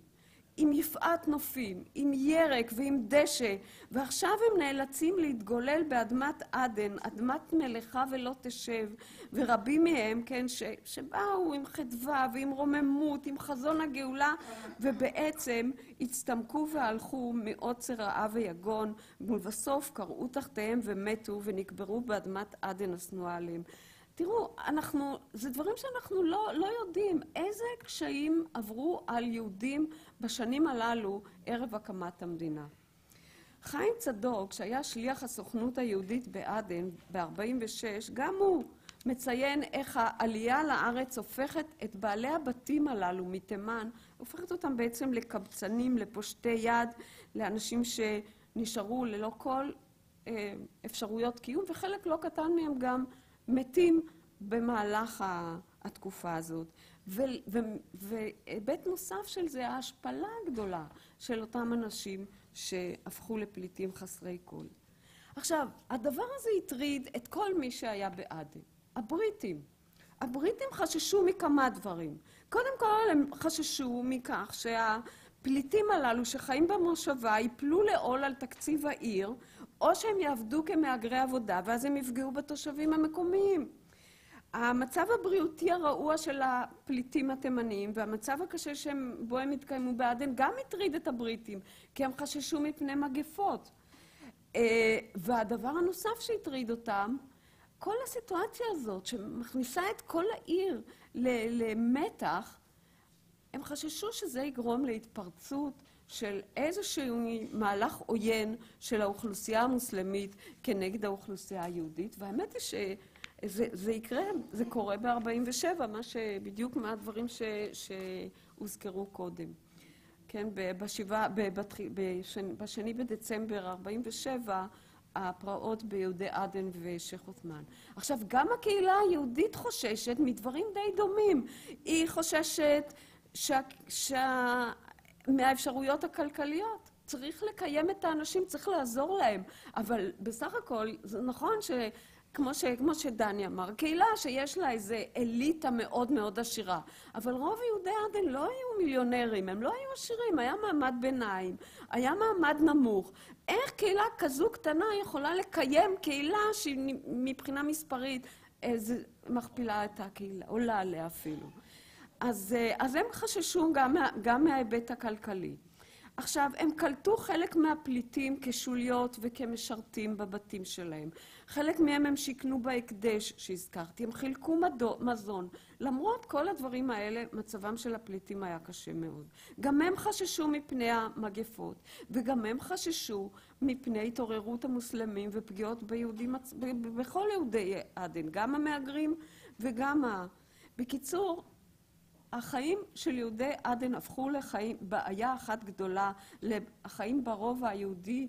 S5: עם יפעת נופים, עם ירק ועם דשא, ועכשיו הם נאלצים להתגולל באדמת עדן, אדמת מלאכה ולא תשב, ורבים מהם, כן, ש, שבאו עם חדווה ועם רוממות, עם חזון הגאולה, ובעצם הצטמקו והלכו מעוצר רעב ויגון, ולבסוף קרעו תחתיהם ומתו ונקברו באדמת עדן השנואה עליהם. תראו, אנחנו, זה דברים שאנחנו לא, לא יודעים. איזה קשיים עברו על יהודים בשנים הללו ערב הקמת המדינה. חיים צדוק, שהיה שליח הסוכנות היהודית בעדן ב-46', גם הוא מציין איך העלייה לארץ הופכת את בעלי הבתים הללו מתימן, הופכת אותם בעצם לקבצנים, לפושטי יד, לאנשים שנשארו ללא כל אה, אפשרויות קיום, וחלק לא קטן מהם גם מתים במהלך התקופה הזאת. והיבט נוסף של זה, ההשפלה הגדולה של אותם אנשים שהפכו לפליטים חסרי כל. עכשיו, הדבר הזה הטריד את כל מי שהיה בעדן. הבריטים. הבריטים חששו מכמה דברים. קודם כל, הם חששו מכך שהפליטים הללו שחיים במושבה ייפלו לעול על תקציב העיר, או שהם יעבדו כמהגרי עבודה, ואז הם יפגעו בתושבים המקומיים. המצב הבריאותי הרעוע של הפליטים התימניים והמצב הקשה שבו הם התקיימו בעדן גם הטריד את הבריטים, כי הם חששו מפני מגפות. אה, והדבר הנוסף שהטריד אותם, כל הסיטואציה הזאת שמכניסה את כל העיר למתח, הם חששו שזה יגרום להתפרצות של איזשהו מהלך עוין של האוכלוסייה המוסלמית כנגד האוכלוסייה היהודית, והאמת היא שזה זה יקרה, זה קורה ב-47', מה שבדיוק מהדברים ש, שהוזכרו קודם. כן, בשבעה, בשני בדצמבר 47' הפרעות ביהודי עדן ושייח' עות'מאן. עכשיו, גם הקהילה היהודית חוששת מדברים די דומים. היא חוששת שה, שה, מהאפשרויות הכלכליות. צריך לקיים את האנשים, צריך לעזור להם. אבל בסך הכל, זה נכון ש... כמו, ש, כמו שדני אמר, קהילה שיש לה איזה אליטה מאוד מאוד עשירה. אבל רוב יהודי עדן לא היו מיליונרים, הם לא היו עשירים, היה מעמד ביניים, היה מעמד נמוך. איך קהילה כזו קטנה יכולה לקיים קהילה שמבחינה מספרית איזה, מכפילה את הקהילה, עולה עליה אפילו. אז, אה, אז הם חששו גם, גם מההיבט הכלכלי. עכשיו, הם קלטו חלק מהפליטים כשוליות וכמשרתים בבתים שלהם. חלק מהם הם שיכנו בהקדש שהזכרתי, הם חילקו מזון. למרות כל הדברים האלה, מצבם של הפליטים היה קשה מאוד. גם הם חששו מפני המגפות, וגם הם חששו מפני התעוררות המוסלמים ופגיעות ביהודים, בכל יהודי עדן, גם המהגרים וגם ה... בקיצור, החיים של יהודי עדן הפכו לחיים, בעיה אחת גדולה, החיים ברובע היהודי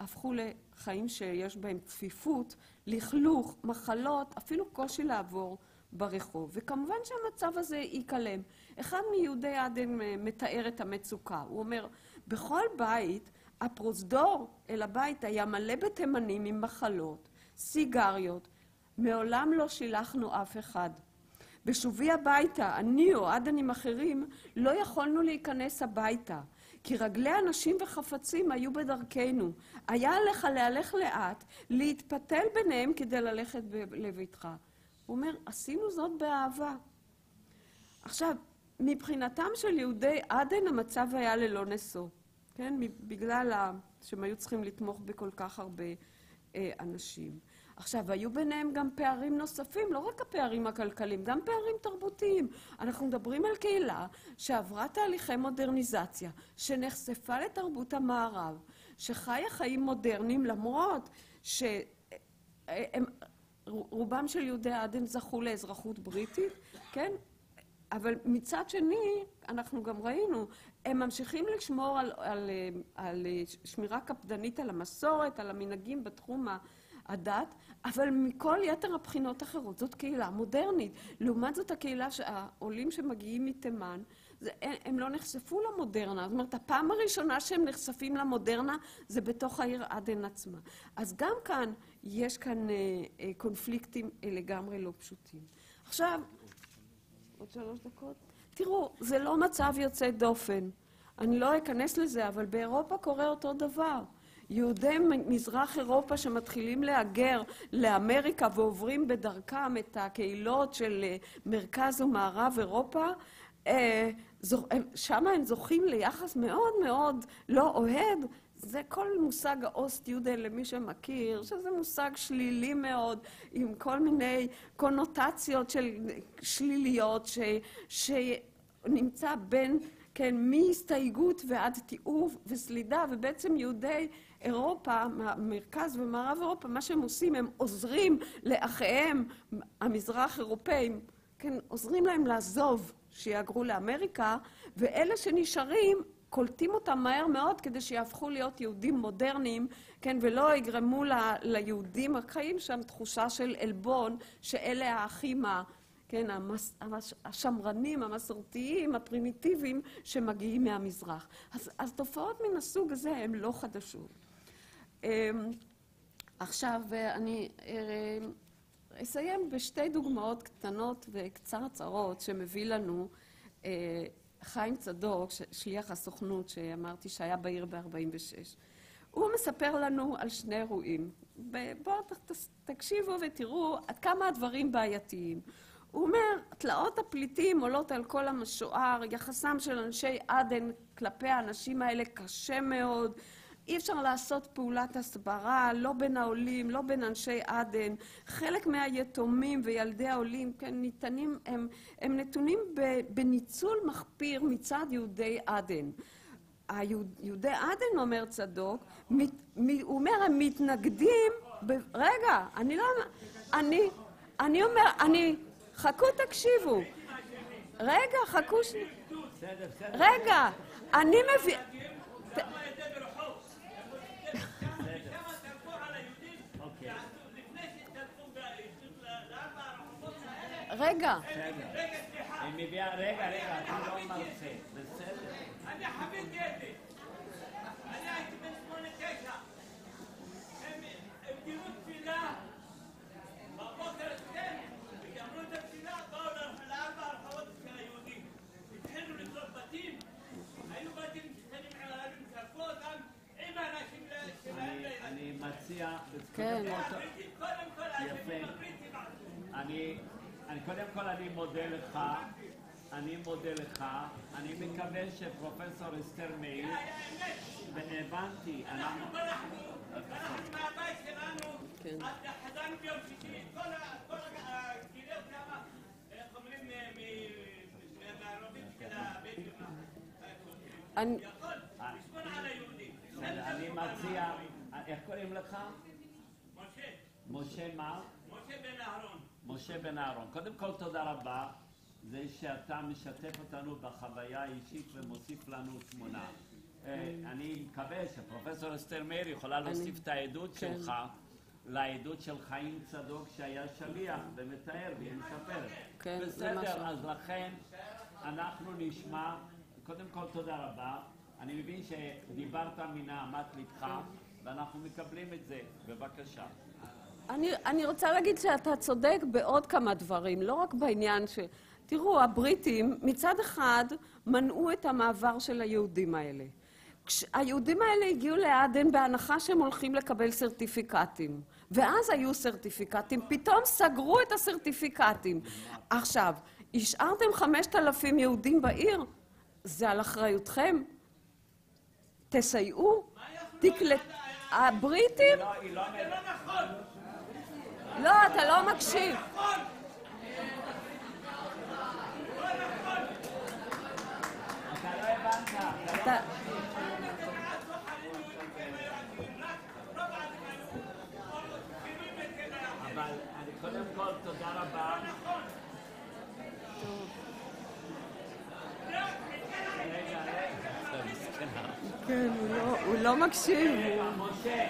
S5: הפכו לחיים שיש בהם צפיפות, לכלוך, מחלות, אפילו קושי לעבור ברחוב. וכמובן שהמצב הזה ייכלם. אחד מיהודי עדן מתאר את המצוקה. הוא אומר, בכל בית, הפרוזדור אל הבית היה מלא בתימנים עם מחלות, סיגריות. מעולם לא שילחנו אף אחד. בשובי הביתה, אני או עדנים אחרים, לא יכולנו להיכנס הביתה, כי רגלי אנשים וחפצים היו בדרכנו. היה עליך להלך לאט, להתפתל ביניהם כדי ללכת לביתך. הוא אומר, עשינו זאת באהבה. עכשיו, מבחינתם של יהודי עדן המצב היה ללא נשוא, כן? בגלל שהם היו צריכים לתמוך בכל כך הרבה אה, אנשים. עכשיו, היו ביניהם גם פערים נוספים, לא רק הפערים הכלכליים, גם פערים תרבותיים. אנחנו מדברים על קהילה שעברה תהליכי מודרניזציה, שנחשפה לתרבות המערב, שחיה חיים מודרניים למרות שהם, רובם של יהודי עדן זכו לאזרחות בריטית, כן? אבל מצד שני, אנחנו גם ראינו, הם ממשיכים לשמור על, על, על שמירה קפדנית על המסורת, על המנהגים בתחום הדת, אבל מכל יתר הבחינות האחרות זאת קהילה מודרנית. לעומת זאת הקהילה, העולים שמגיעים מתימן, זה, הם לא נחשפו למודרנה. זאת אומרת, הפעם הראשונה שהם נחשפים למודרנה זה בתוך העיר עדן עצמה. אז גם כאן יש כאן אה, אה, קונפליקטים אה, לגמרי לא פשוטים. עכשיו, עוד שלוש דקות. תראו, זה לא מצב יוצא דופן. אני לא אכנס לזה, אבל באירופה קורה אותו דבר. יהודי מזרח אירופה שמתחילים להגר לאמריקה ועוברים בדרכם את הקהילות של אה, מרכז ומערב אירופה, אה, שם הם זוכים ליחס מאוד מאוד לא אוהד. זה כל מושג האוסט-יהודה למי שמכיר, שזה מושג שלילי מאוד, עם כל מיני קונוטציות של שליליות, ש, שנמצא בין, כן, מהסתייגות ועד תיעוב וסלידה, ובעצם יהודי אירופה, מרכז ומערב אירופה, מה שהם עושים, הם עוזרים לאחיהם המזרח אירופאים, כן, עוזרים להם לעזוב, שיהגרו לאמריקה, ואלה שנשארים קולטים אותם מהר מאוד כדי שיהפכו להיות יהודים מודרניים, כן, ולא יגרמו ל, ליהודים החיים שם תחושה של עלבון, שאלה האחים ה... כן, המס, המס, השמרנים, המסורתיים, הפרימיטיביים, שמגיעים מהמזרח. אז, אז תופעות מן הסוג הזה הן לא חדשות. אמ, עכשיו, אני אמ, אסיים בשתי דוגמאות קטנות וקצרצרות שמביא לנו אה, חיים צדוק, שליח הסוכנות, שאמרתי שהיה בעיר ב-46. הוא מספר לנו על שני אירועים. בואו תקשיבו ותראו עד כמה הדברים בעייתיים. הוא אומר, תלאות הפליטים עולות על כל המשוער, יחסם של אנשי עדן כלפי האנשים האלה קשה מאוד, אי אפשר לעשות פעולת הסברה, לא בין העולים, לא בין אנשי עדן. חלק מהיתומים וילדי העולים, כן, ניתנים, הם, הם נתונים בניצול מחפיר מצד יהודי עדן. יהודי עדן, אומר צדוק, הוא אומר, הם מתנגדים, ב, רגע, אני לא, אני, אני אומר, אני, חכו תקשיבו, רגע, חכו ש... רגע, אני מביא... רגע.
S1: היא מביאה, רגע, רגע, אני לא מרצה, בסדר.
S6: אני חוויתי את זה. אני הייתי בן שמונה תשע. הם הגדירו תפילה בבוקר אצלם, וגמרו את התפילה, באו לארבע הרחבות של היהודים. התחילו לשרוף בתים, היו בתים קטנים עם ערבים, שרפו אותם.
S1: אני מציע...
S5: כן.
S6: קודם כל, הבריטים.
S1: אני... אני קודם כל אני מודה לך, אני מודה לך, אני מקווה שפרופסור אסתר מאיר, והבנתי,
S6: אנחנו ברחנו, ברחנו מהבית שלנו, חזרנו ביום שישי, כל הקהילות איך אומרים, מהערבים של הבדואים, יכול לשמור על היהודים.
S1: אני מציע, איך קוראים לך?
S6: משה.
S1: משה מה?
S6: משה בן אהרון.
S1: משה בן אהרון. קודם כל תודה רבה, זה שאתה משתף אותנו בחוויה האישית ומוסיף לנו תמונה. אה, אני מקווה שפרופסור אסתר מאיר יכולה להוסיף את העדות
S5: כן.
S1: שלך לעדות של חיים צדוק שהיה שליח ומתאר והיא מספרת.
S5: כן,
S1: בסדר. אז לכן אנחנו נשמע, קודם כל תודה רבה. אני מבין שדיברת מנהמת לבך ואנחנו מקבלים את זה. בבקשה.
S5: אני, אני רוצה להגיד שאתה צודק בעוד כמה דברים, לא רק בעניין ש... תראו, הבריטים מצד אחד מנעו את המעבר של היהודים האלה. כש... היהודים האלה הגיעו לעדן בהנחה שהם הולכים לקבל סרטיפיקטים. ואז היו סרטיפיקטים, פתאום סגרו את הסרטיפיקטים. עכשיו, השארתם חמשת אלפים יהודים בעיר, זה על אחריותכם. תסייעו, תקלט... הבריטים...
S1: לא, לא...
S6: זה לא נכון.
S5: לא, אתה לא מקשיב.
S1: אתה קודם כל תודה רבה.
S5: כן, הוא לא- הוא לא מקשיב.
S1: משה.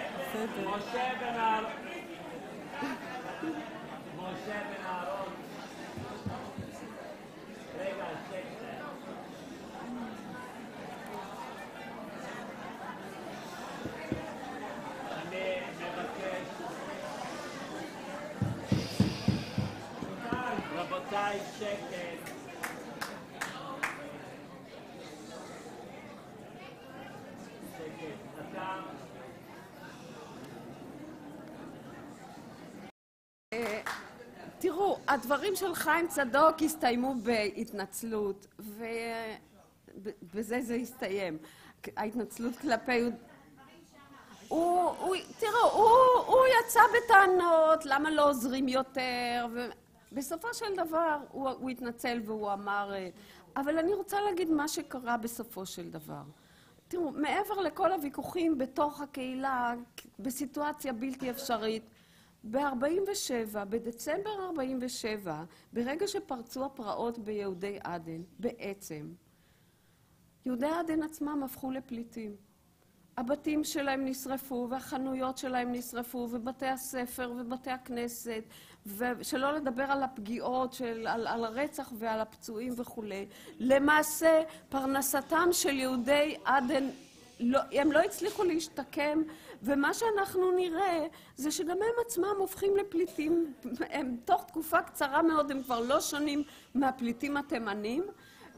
S1: משה בן אהרון. משה בן אהרון. רגע, שקט. אני מבקש. רבותיי, שקט.
S5: הדברים של חיים צדוק הסתיימו בהתנצלות, ובזה זה הסתיים. ההתנצלות כלפי... הוא, הוא, תראו, הוא, הוא יצא בטענות, למה לא עוזרים יותר, ובסופו של דבר הוא, הוא התנצל והוא אמר, אבל אני רוצה להגיד מה שקרה בסופו של דבר. תראו, מעבר לכל הוויכוחים בתוך הקהילה, בסיטואציה בלתי אפשרית, ב-47, בדצמבר 47, ברגע שפרצו הפרעות ביהודי עדן, בעצם, יהודי עדן עצמם הפכו לפליטים. הבתים שלהם נשרפו, והחנויות שלהם נשרפו, ובתי הספר, ובתי הכנסת, ושלא לדבר על הפגיעות, של, על, על הרצח ועל הפצועים וכולי. למעשה, פרנסתם של יהודי עדן, לא, הם לא הצליחו להשתקם, ומה שאנחנו נראה זה שגם הם עצמם הופכים לפליטים. הם תוך תקופה קצרה מאוד, הם כבר לא שונים מהפליטים התימנים.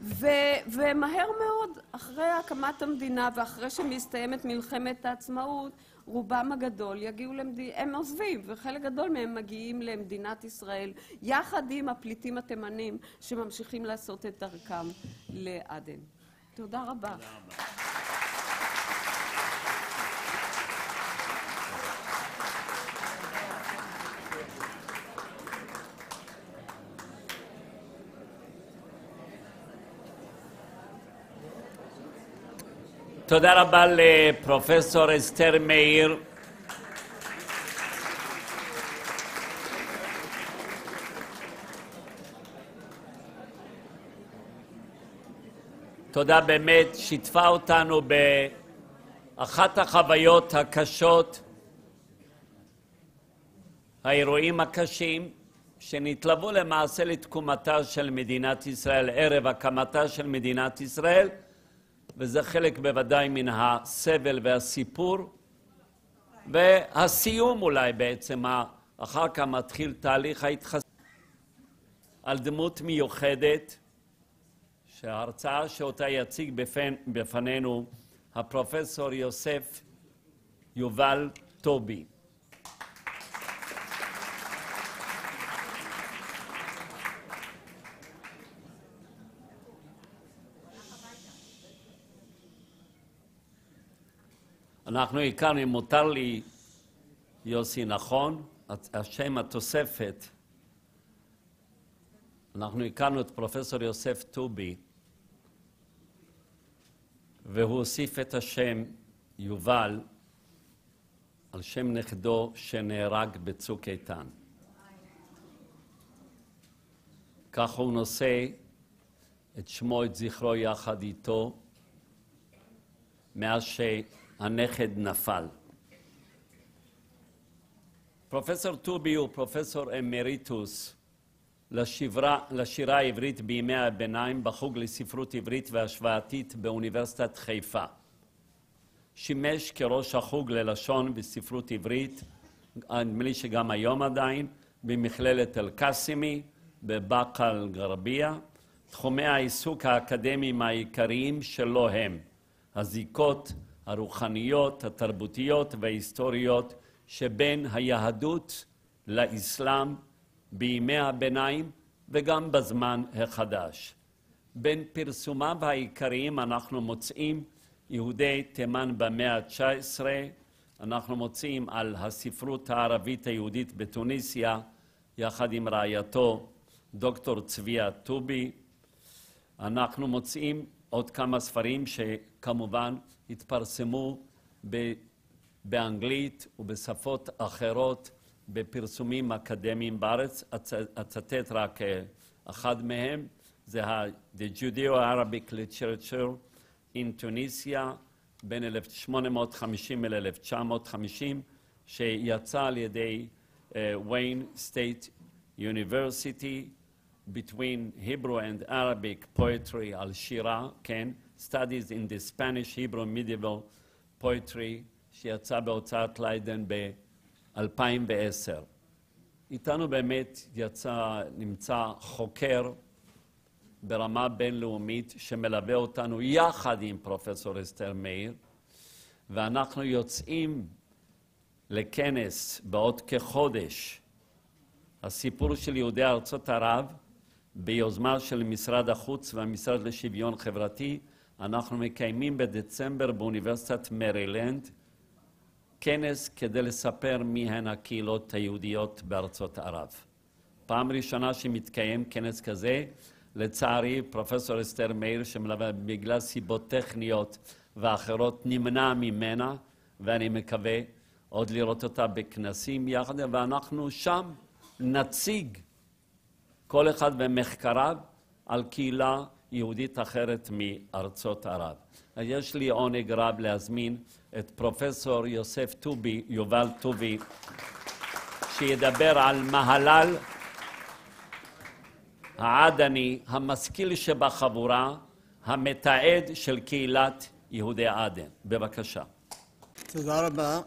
S5: ו, ומהר מאוד, אחרי הקמת המדינה ואחרי שמסתיימת מלחמת העצמאות, רובם הגדול יגיעו למדינה, הם עוזבים, וחלק גדול מהם מגיעים למדינת ישראל, יחד עם הפליטים התימנים שממשיכים לעשות את דרכם לעדן. תודה רבה.
S1: תודה רבה לפרופסור אסתר מאיר. תודה באמת, שיתפה אותנו באחת החוויות הקשות, האירועים הקשים, שנתלוו למעשה לתקומתה של מדינת ישראל, ערב הקמתה של מדינת ישראל, וזה חלק בוודאי מן הסבל והסיפור. והסיום אולי בעצם, אחר כך מתחיל תהליך ההתחסנות על דמות מיוחדת, שההרצאה שאותה יציג בפן, בפנינו הפרופסור יוסף יובל טובי. אנחנו הכרנו, אם מותר לי, יוסי, נכון? השם התוספת. אנחנו הכרנו את פרופסור יוסף טובי, והוא הוסיף את השם יובל על שם נכדו שנהרג בצוק איתן. כך הוא נושא את שמו, את זכרו יחד איתו, מאז ש... הנכד נפל. פרופסור טובי הוא פרופסור אמריטוס לשברה, לשירה העברית בימי הביניים בחוג לספרות עברית והשוואתית באוניברסיטת חיפה. שימש כראש החוג ללשון וספרות עברית, נדמה לי שגם היום עדיין, במכללת אל-קאסימי, בבאקה אל-גרבייה. תחומי העיסוק האקדמיים העיקריים שלו הם הזיקות הרוחניות, התרבותיות וההיסטוריות שבין היהדות לאסלאם בימי הביניים וגם בזמן החדש. בין פרסומיו העיקריים אנחנו מוצאים יהודי תימן במאה ה-19, אנחנו מוצאים על הספרות הערבית היהודית בתוניסיה, יחד עם רעייתו דוקטור צביה טובי. אנחנו מוצאים עוד כמה ספרים שכמובן התפרסמו באנגלית ובשפות אחרות בפרסומים אקדמיים בארץ. אצטט רק אחד מהם, זה The Judeo-Arabic Literature in Tunisia בין 1850 ל-1950, שיצא על ידי Wayne State University between Hebrew and Arabic poetry על שירה, כן, Studies in the Spanish Hebrew Medieval Poetry, שיצא בהוצאת ליידן ב-2010. איתנו באמת יצא, נמצא חוקר ברמה בינלאומית שמלווה אותנו יחד עם פרופסור אסתר מאיר, ואנחנו יוצאים לכנס בעוד כחודש הסיפור של יהודי ארצות ערב, ביוזמה של משרד החוץ והמשרד לשוויון חברתי, אנחנו מקיימים בדצמבר באוניברסיטת מרילנד כנס כדי לספר מי הן הקהילות היהודיות בארצות ערב. פעם ראשונה שמתקיים כנס כזה, לצערי פרופסור אסתר מאיר שמלווה בגלל סיבות טכניות ואחרות נמנע ממנה ואני מקווה עוד לראות אותה בכנסים יחד ואנחנו שם נציג כל אחד במחקריו על קהילה יהודית אחרת מארצות ערב. יש לי עונג רב להזמין את פרופסור יוסף טובי, יובל טובי, שידבר על מהלל העדני, המשכיל שבחבורה, המתעד של קהילת יהודי עדן. בבקשה.
S7: תודה רבה.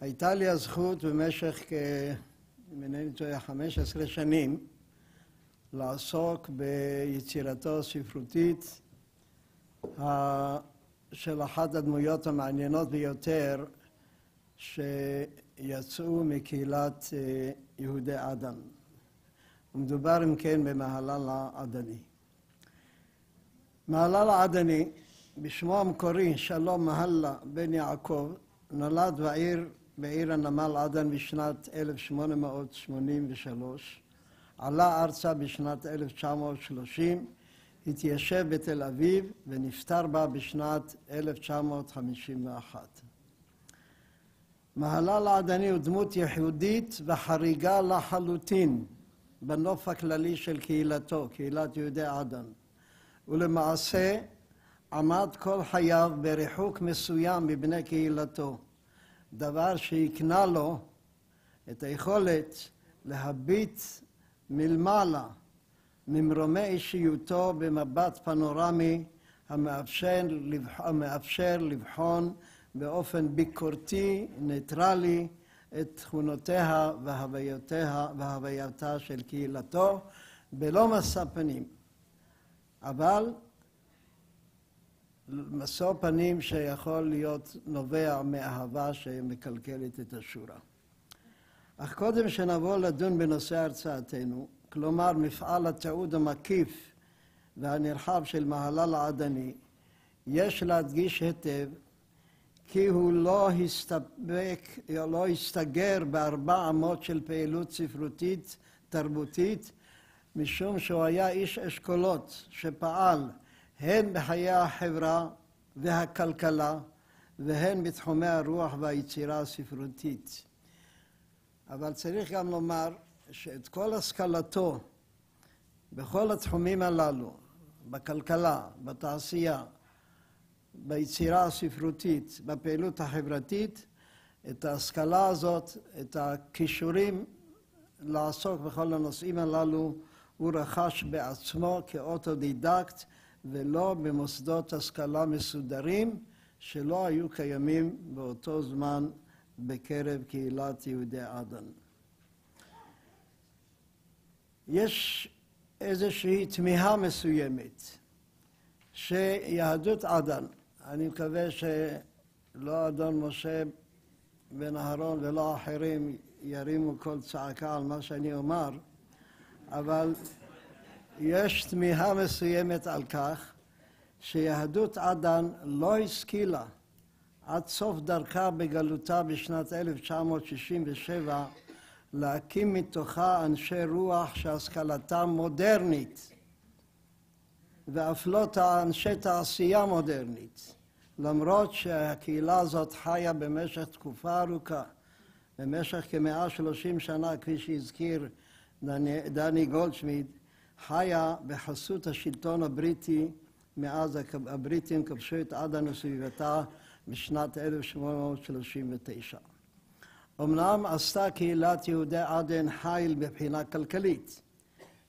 S7: הייתה לי הזכות במשך. אם אינני טועה, 15 שנים לעסוק ביצירתו הספרותית של אחת הדמויות המעניינות ביותר שיצאו מקהילת אה, יהודי עדן. ומדובר אם כן במהלל העדני. מהלל העדני, בשמו המקורי שלום מהלה בן יעקב, נולד בעיר, בעיר הנמל עדן בשנת 1883, עלה ארצה בשנת 1930, התיישב בתל אביב ונפטר בה בשנת 1951. מהלל העדני הוא דמות יהודית וחריגה לחלוטין בנוף הכללי של קהילתו, קהילת יהודי עדן. ולמעשה עמד כל חייו בריחוק מסוים מבני קהילתו, דבר שהקנה לו את היכולת להביט מלמעלה ממרומי אישיותו במבט פנורמי המאפשר, המאפשר לבחון באופן ביקורתי, ניטרלי, את תכונותיה והוויותיה והווייתה של קהילתו בלא משא פנים, אבל משוא פנים שיכול להיות נובע מאהבה שמקלקלת את השורה. אך קודם שנבוא לדון בנושא הרצאתנו, כלומר מפעל התיעוד המקיף והנרחב של מהלל העדני, יש להדגיש היטב כי הוא לא הסתפק, לא הסתגר בארבע אמות של פעילות ספרותית תרבותית, משום שהוא היה איש אשכולות שפעל הן בחיי החברה והכלכלה והן בתחומי הרוח והיצירה הספרותית. אבל צריך גם לומר שאת כל השכלתו בכל התחומים הללו, בכלכלה, בתעשייה, ביצירה הספרותית, בפעילות החברתית, את ההשכלה הזאת, את הכישורים לעסוק בכל הנושאים הללו, הוא רכש בעצמו כאוטודידקט ולא במוסדות השכלה מסודרים שלא היו קיימים באותו זמן בקרב קהילת יהודי עדן. יש איזושהי תמיהה מסוימת שיהדות עדן אני מקווה שלא אדון משה בן אהרון ולא אחרים ירימו קול צעקה על מה שאני אומר, אבל יש תמיהה מסוימת על כך שיהדות עדן לא השכילה עד סוף דרכה בגלותה בשנת 1967 להקים מתוכה אנשי רוח שהשכלתם מודרנית ואף לא אנשי תעשייה מודרנית. למרות שהקהילה הזאת חיה במשך תקופה ארוכה, במשך כמאה שלושים שנה, כפי שהזכיר דני, דני גולדשמיד, חיה בחסות השלטון הבריטי מאז הבריטים כבשו את עדן וסביבתה בשנת 1839. אמנם עשתה קהילת יהודי עדן חיל מבחינה כלכלית,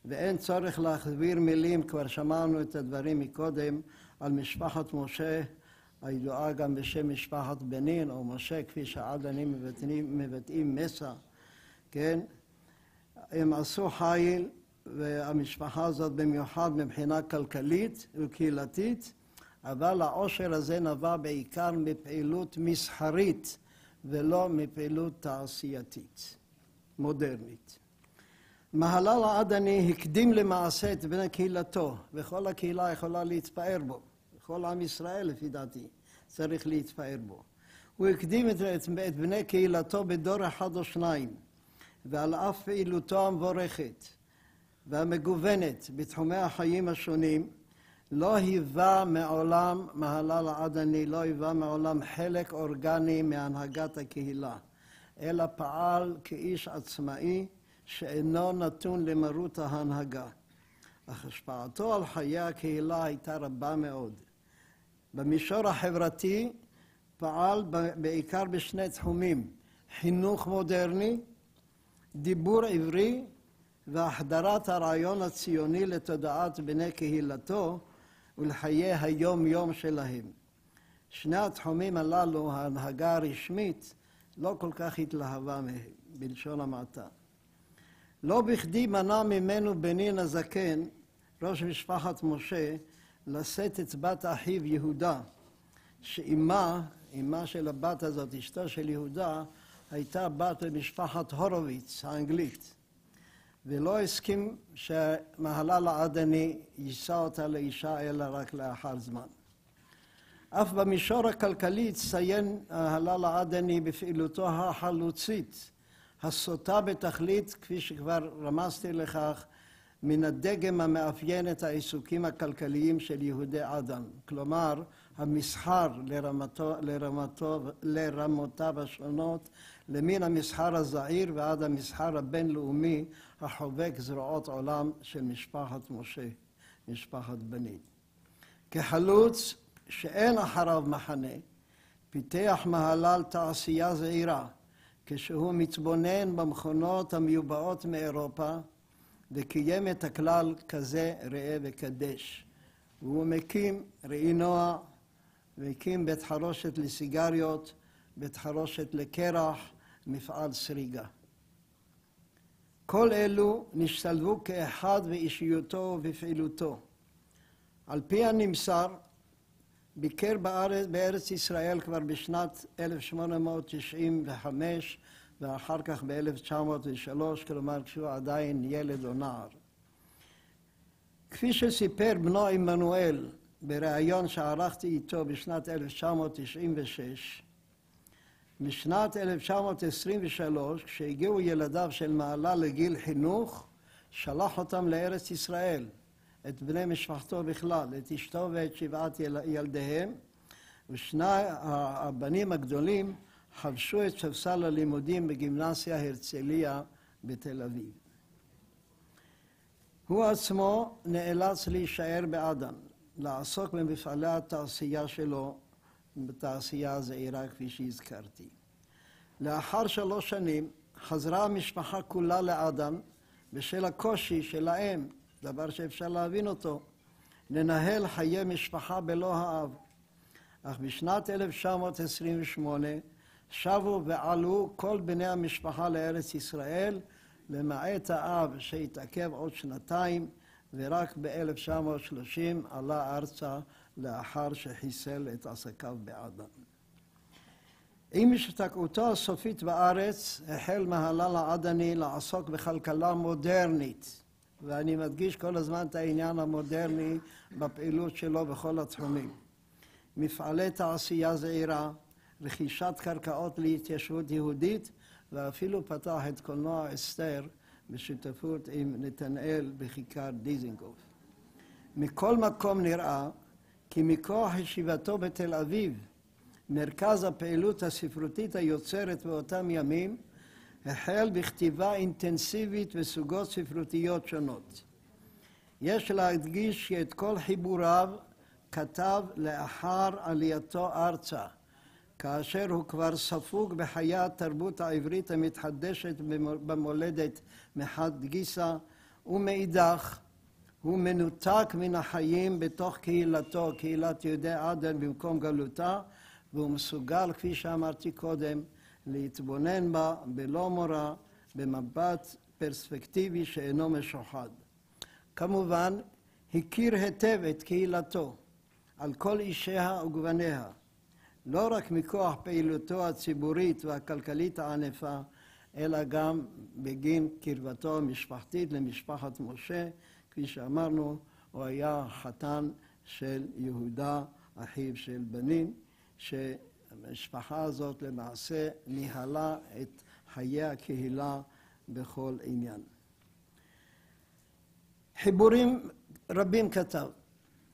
S7: ואין צורך להכביר מילים, כבר שמענו את הדברים מקודם על משפחת משה הידועה גם בשם משפחת בנין, או משה, כפי שעדנים מבטאים, מבטאים מסה, כן? הם עשו חיל, והמשפחה הזאת במיוחד מבחינה כלכלית וקהילתית, אבל העושר הזה נבע בעיקר מפעילות מסחרית ולא מפעילות תעשייתית. מודרנית. מהלל העדני הקדים למעשה את בני קהילתו, וכל הקהילה יכולה להתפאר בו. כל עם ישראל, לפי דעתי, צריך להתפאר בו. הוא הקדים את, את, את בני קהילתו בדור אחד או שניים, ועל אף פעילותו המבורכת והמגוונת בתחומי החיים השונים, לא היווה מעולם מהלל העדני, לא היווה מעולם חלק אורגני מהנהגת הקהילה, אלא פעל כאיש עצמאי שאינו נתון למרות ההנהגה. אך השפעתו על חיי הקהילה הייתה רבה מאוד. במישור החברתי פעל בעיקר בשני תחומים, חינוך מודרני, דיבור עברי והחדרת הרעיון הציוני לתודעת בני קהילתו ולחיי היום-יום שלהם. שני התחומים הללו, ההנהגה הרשמית, לא כל כך התלהבה מהם, בלשון המעטה. לא בכדי מנע ממנו בנין הזקן, ראש משפחת משה, לשאת את בת אחיו יהודה, שאימה, אימה של הבת הזאת, אשתו של יהודה, הייתה בת למשפחת הורוביץ האנגלית, ולא הסכים שמהלל העדני יישא אותה לאישה אלא רק לאחר זמן. אף במישור הכלכלי הצטיין הלל העדני בפעילותו החלוצית, הסוטה בתכלית, כפי שכבר רמזתי לכך, מן הדגם המאפיין את העיסוקים הכלכליים של יהודי עדן, כלומר המסחר לרמתו, לרמתו, לרמותיו השונות, למן המסחר הזעיר ועד המסחר הבינלאומי החובק זרועות עולם של משפחת משה, משפחת בנית. כחלוץ שאין אחריו מחנה, פיתח מהלל תעשייה זעירה, כשהוא מתבונן במכונות המיובאות מאירופה, וקיים את הכלל כזה ראה וקדש. והוא מקים ראי נוע, והקים בית חרושת לסיגריות, בית חרושת לקרח, מפעל סריגה. כל אלו נשתלבו כאחד באישיותו ובפעילותו. על פי הנמסר, ביקר בארץ, בארץ ישראל כבר בשנת 1895 ואחר כך ב-1903, כלומר כשהוא עדיין ילד או נער. כפי שסיפר בנו עמנואל בריאיון שערכתי איתו בשנת 1996, משנת 1923, כשהגיעו ילדיו של מעלה לגיל חינוך, שלח אותם לארץ ישראל, את בני משפחתו בכלל, את אשתו ואת שבעת ילדיהם, ושני הבנים הגדולים חבשו את ספסל הלימודים בגימנסיה הרצליה בתל אביב. הוא עצמו נאלץ להישאר בעדן, לעסוק במפעלי התעשייה שלו, בתעשייה הזעירה כפי שהזכרתי. לאחר שלוש שנים חזרה המשפחה כולה לעדן בשל הקושי שלהם, דבר שאפשר להבין אותו, לנהל חיי משפחה בלא האב. אך בשנת 1928 שבו ועלו כל בני המשפחה לארץ ישראל, למעט האב שהתעכב עוד שנתיים, ורק ב-1930 עלה ארצה לאחר שחיסל את עסקיו בעדן. עם השתקעותו הסופית בארץ, החל מהלל העדני לעסוק בכלכלה מודרנית, ואני מדגיש כל הזמן את העניין המודרני בפעילות שלו בכל התחומים. מפעלי תעשייה זעירה, רכישת קרקעות להתיישבות יהודית, ואפילו פתח את קולנוע אסתר בשותפות עם נתנאל בכיכר דיזינגוף. מכל מקום נראה כי מכוח ישיבתו בתל אביב, מרכז הפעילות הספרותית היוצרת באותם ימים, החל בכתיבה אינטנסיבית בסוגות ספרותיות שונות. יש להדגיש שאת כל חיבוריו כתב לאחר עלייתו ארצה, כאשר הוא כבר ספוג בחיי התרבות העברית המתחדשת במולדת מחד גיסא, ומאידך הוא מנותק מן החיים בתוך קהילתו, קהילת יהודי עדן במקום גלותה, והוא מסוגל, כפי שאמרתי קודם, להתבונן בה בלא מורא, במבט פרספקטיבי שאינו משוחד. כמובן, הכיר היטב את קהילתו על כל אישיה וגווניה. לא רק מכוח פעילותו הציבורית והכלכלית הענפה, אלא גם בגין קרבתו המשפחתית למשפחת משה. כפי שאמרנו, הוא היה חתן של יהודה, אחיו של בנין, שהמשפחה הזאת למעשה ניהלה את חיי הקהילה בכל עניין. חיבורים רבים כתב.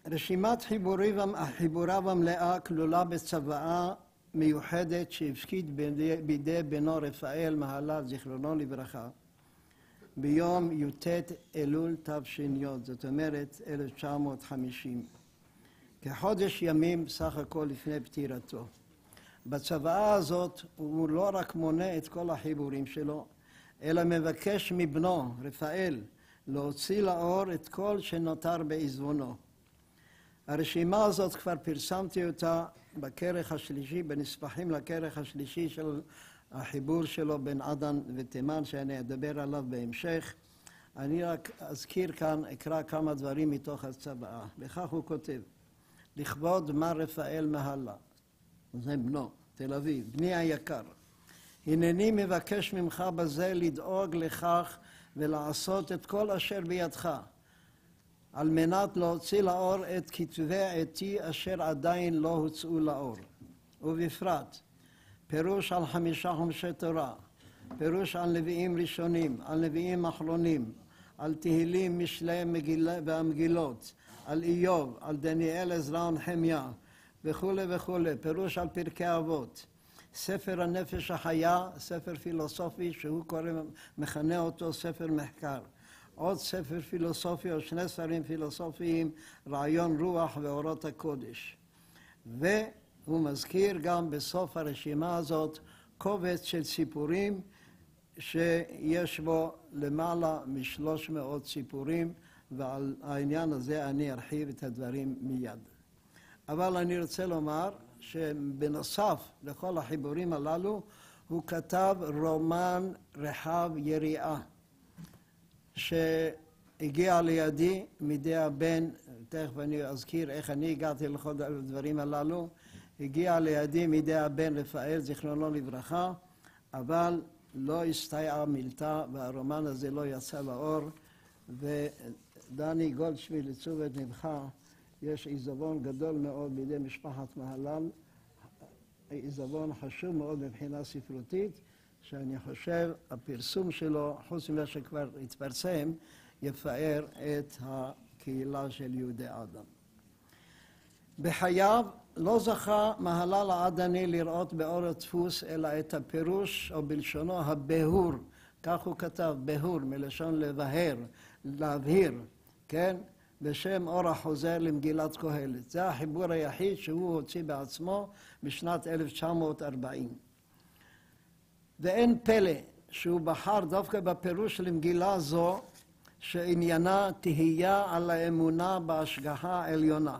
S7: רשימת חיבוריו, המלאה כלולה בצוואה מיוחדת שהפקיד בידי בנו רפאל מהלל, זיכרונו לברכה, ביום י"ט אלול תש"י, זאת אומרת 1950, כחודש ימים סך הכל לפני פטירתו. בצוואה הזאת הוא לא רק מונה את כל החיבורים שלו, אלא מבקש מבנו, רפאל, להוציא לאור את כל שנותר בעזבונו. הרשימה הזאת כבר פרסמתי אותה בכרך השלישי, בנספחים לכרך השלישי של החיבור שלו בין עדן ותימן, שאני אדבר עליו בהמשך. אני רק אזכיר כאן, אקרא כמה דברים מתוך הצוואה. לכך הוא כותב, לכבוד מר רפאל מהלה, זה בנו, תל אביב, בני היקר. הנני מבקש ממך בזה לדאוג לכך ולעשות את כל אשר בידך, על מנת להוציא לאור את כתבי עטי אשר עדיין לא הוצאו לאור, ובפרט פירוש על חמישה חומשי תורה, פירוש על נביאים ראשונים, על נביאים אחרונים, על תהילים, משלי והמגילות, על איוב, על דניאל, עזרא ונחמיה וכולי וכולי, פירוש על פרקי אבות, ספר הנפש החיה, ספר פילוסופי שהוא קורא, מכנה אותו ספר מחקר. עוד ספר פילוסופי או שני ספרים פילוסופיים, רעיון רוח ואורות הקודש. והוא מזכיר גם בסוף הרשימה הזאת קובץ של סיפורים שיש בו למעלה משלוש מאות סיפורים, ועל העניין הזה אני ארחיב את הדברים מיד. אבל אני רוצה לומר שבנוסף לכל החיבורים הללו, הוא כתב רומן רחב יריעה, שהגיע לידי מידי הבן, תכף אני אזכיר איך אני הגעתי לכל הדברים הללו, הגיע לידי מידי הבן רפאל, זיכרונו לברכה, אבל לא הסתייעה מילתה והרומן הזה לא יצא לאור, ודני גולדשמיד, לתשומת לבך, יש עיזבון גדול מאוד בידי משפחת מהלל, עיזבון חשוב מאוד מבחינה ספרותית, שאני חושב הפרסום שלו, חוץ ממה שכבר התפרסם, יפאר את הקהילה של יהודי אדם. בחייו לא זכה מהלל העדני לראות באור הדפוס אלא את הפירוש, או בלשונו הבהור, כך הוא כתב, בהור, מלשון לבהר, להבהיר, כן? בשם אור החוזר למגילת קהלת. זה החיבור היחיד שהוא הוציא בעצמו בשנת 1940. ואין פלא שהוא בחר דווקא בפירוש למגילה זו, שעניינה תהייה על האמונה בהשגחה העליונה.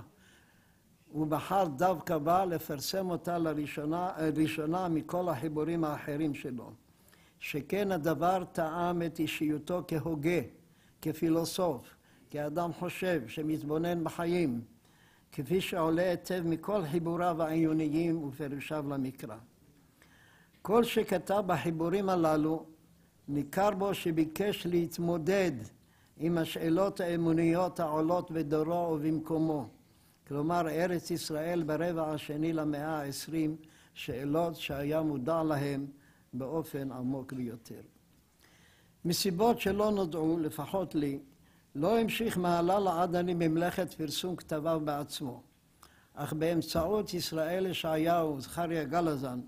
S7: הוא בחר דווקא בה לפרסם אותה לראשונה, לראשונה מכל החיבורים האחרים שלו. שכן הדבר טעם את אישיותו כהוגה, כפילוסוף, כאדם חושב שמתבונן בחיים, כפי שעולה היטב מכל חיבוריו העיוניים ופירושיו למקרא. כל שכתב בחיבורים הללו, ניכר בו שביקש להתמודד עם השאלות האמוניות העולות בדורו ובמקומו. כלומר, ארץ ישראל ברבע השני למאה העשרים, שאלות שהיה מודע להן באופן עמוק ביותר. מסיבות שלא נודעו, לפחות לי, לא המשיך מהלל העדני ממלאכת פרסום כתביו בעצמו, אך באמצעות ישראל ישעיהו וזכריה גלזן,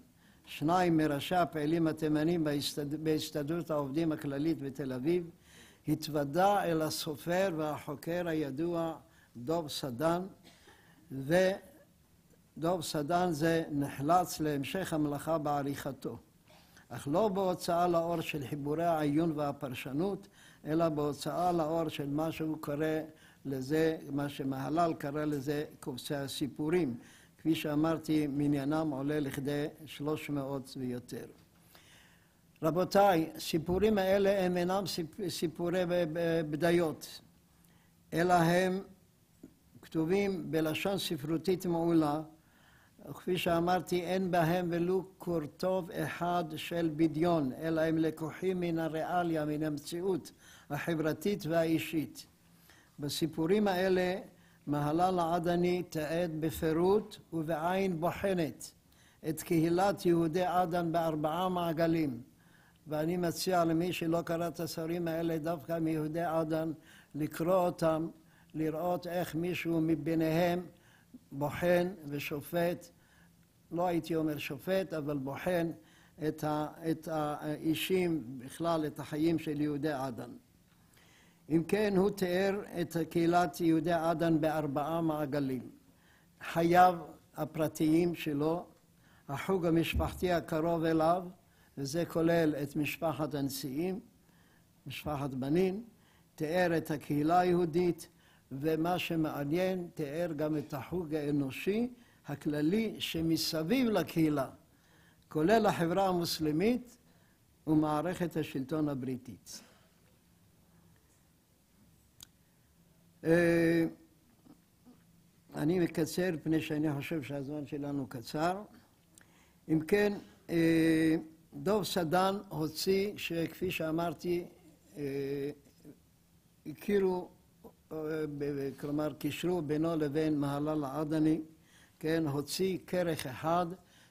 S7: שניים מראשי הפעילים התימנים בהסתד... בהסתדרות העובדים הכללית בתל אביב, התוודה אל הסופר והחוקר הידוע דוב סדן, ודוב סדן זה נחלץ להמשך המלאכה בעריכתו. אך לא בהוצאה לאור של חיבורי העיון והפרשנות, אלא בהוצאה לאור של מה שהוא קורא לזה, מה שמהלל קרא לזה קובצי הסיפורים. כפי שאמרתי, מניינם עולה לכדי 300 ויותר. רבותיי, סיפורים האלה הם אינם סיפורי בדיות, אלא הם כתובים בלשון ספרותית מעולה, וכפי שאמרתי, אין בהם ולו קורטוב אחד של בדיון, אלא הם לקוחים מן הריאליה, מן המציאות החברתית והאישית. בסיפורים האלה מהלל העדני תיעד בפירוט ובעין בוחנת את קהילת יהודי עדן בארבעה מעגלים. ואני מציע למי שלא קרא את הספרים האלה דווקא מיהודי עדן לקרוא אותם, לראות איך מישהו מביניהם בוחן ושופט, לא הייתי אומר שופט, אבל בוחן את, ה, את האישים, בכלל את החיים של יהודי עדן. אם כן, הוא תיאר את קהילת יהודי עדן בארבעה מעגלים. חייו הפרטיים שלו, החוג המשפחתי הקרוב אליו, וזה כולל את משפחת הנשיאים, משפחת בנין, תיאר את הקהילה היהודית, ומה שמעניין, תיאר גם את החוג האנושי הכללי שמסביב לקהילה, כולל החברה המוסלמית ומערכת השלטון הבריטית. אה, אני מקצר פני שאני חושב שהזמן שלנו קצר. אם כן, אה, דוב סדן הוציא, שכפי שאמרתי, אה, הכירו, כלומר קישרו בינו לבין מהלל העדני, כן, הוציא כרך אחד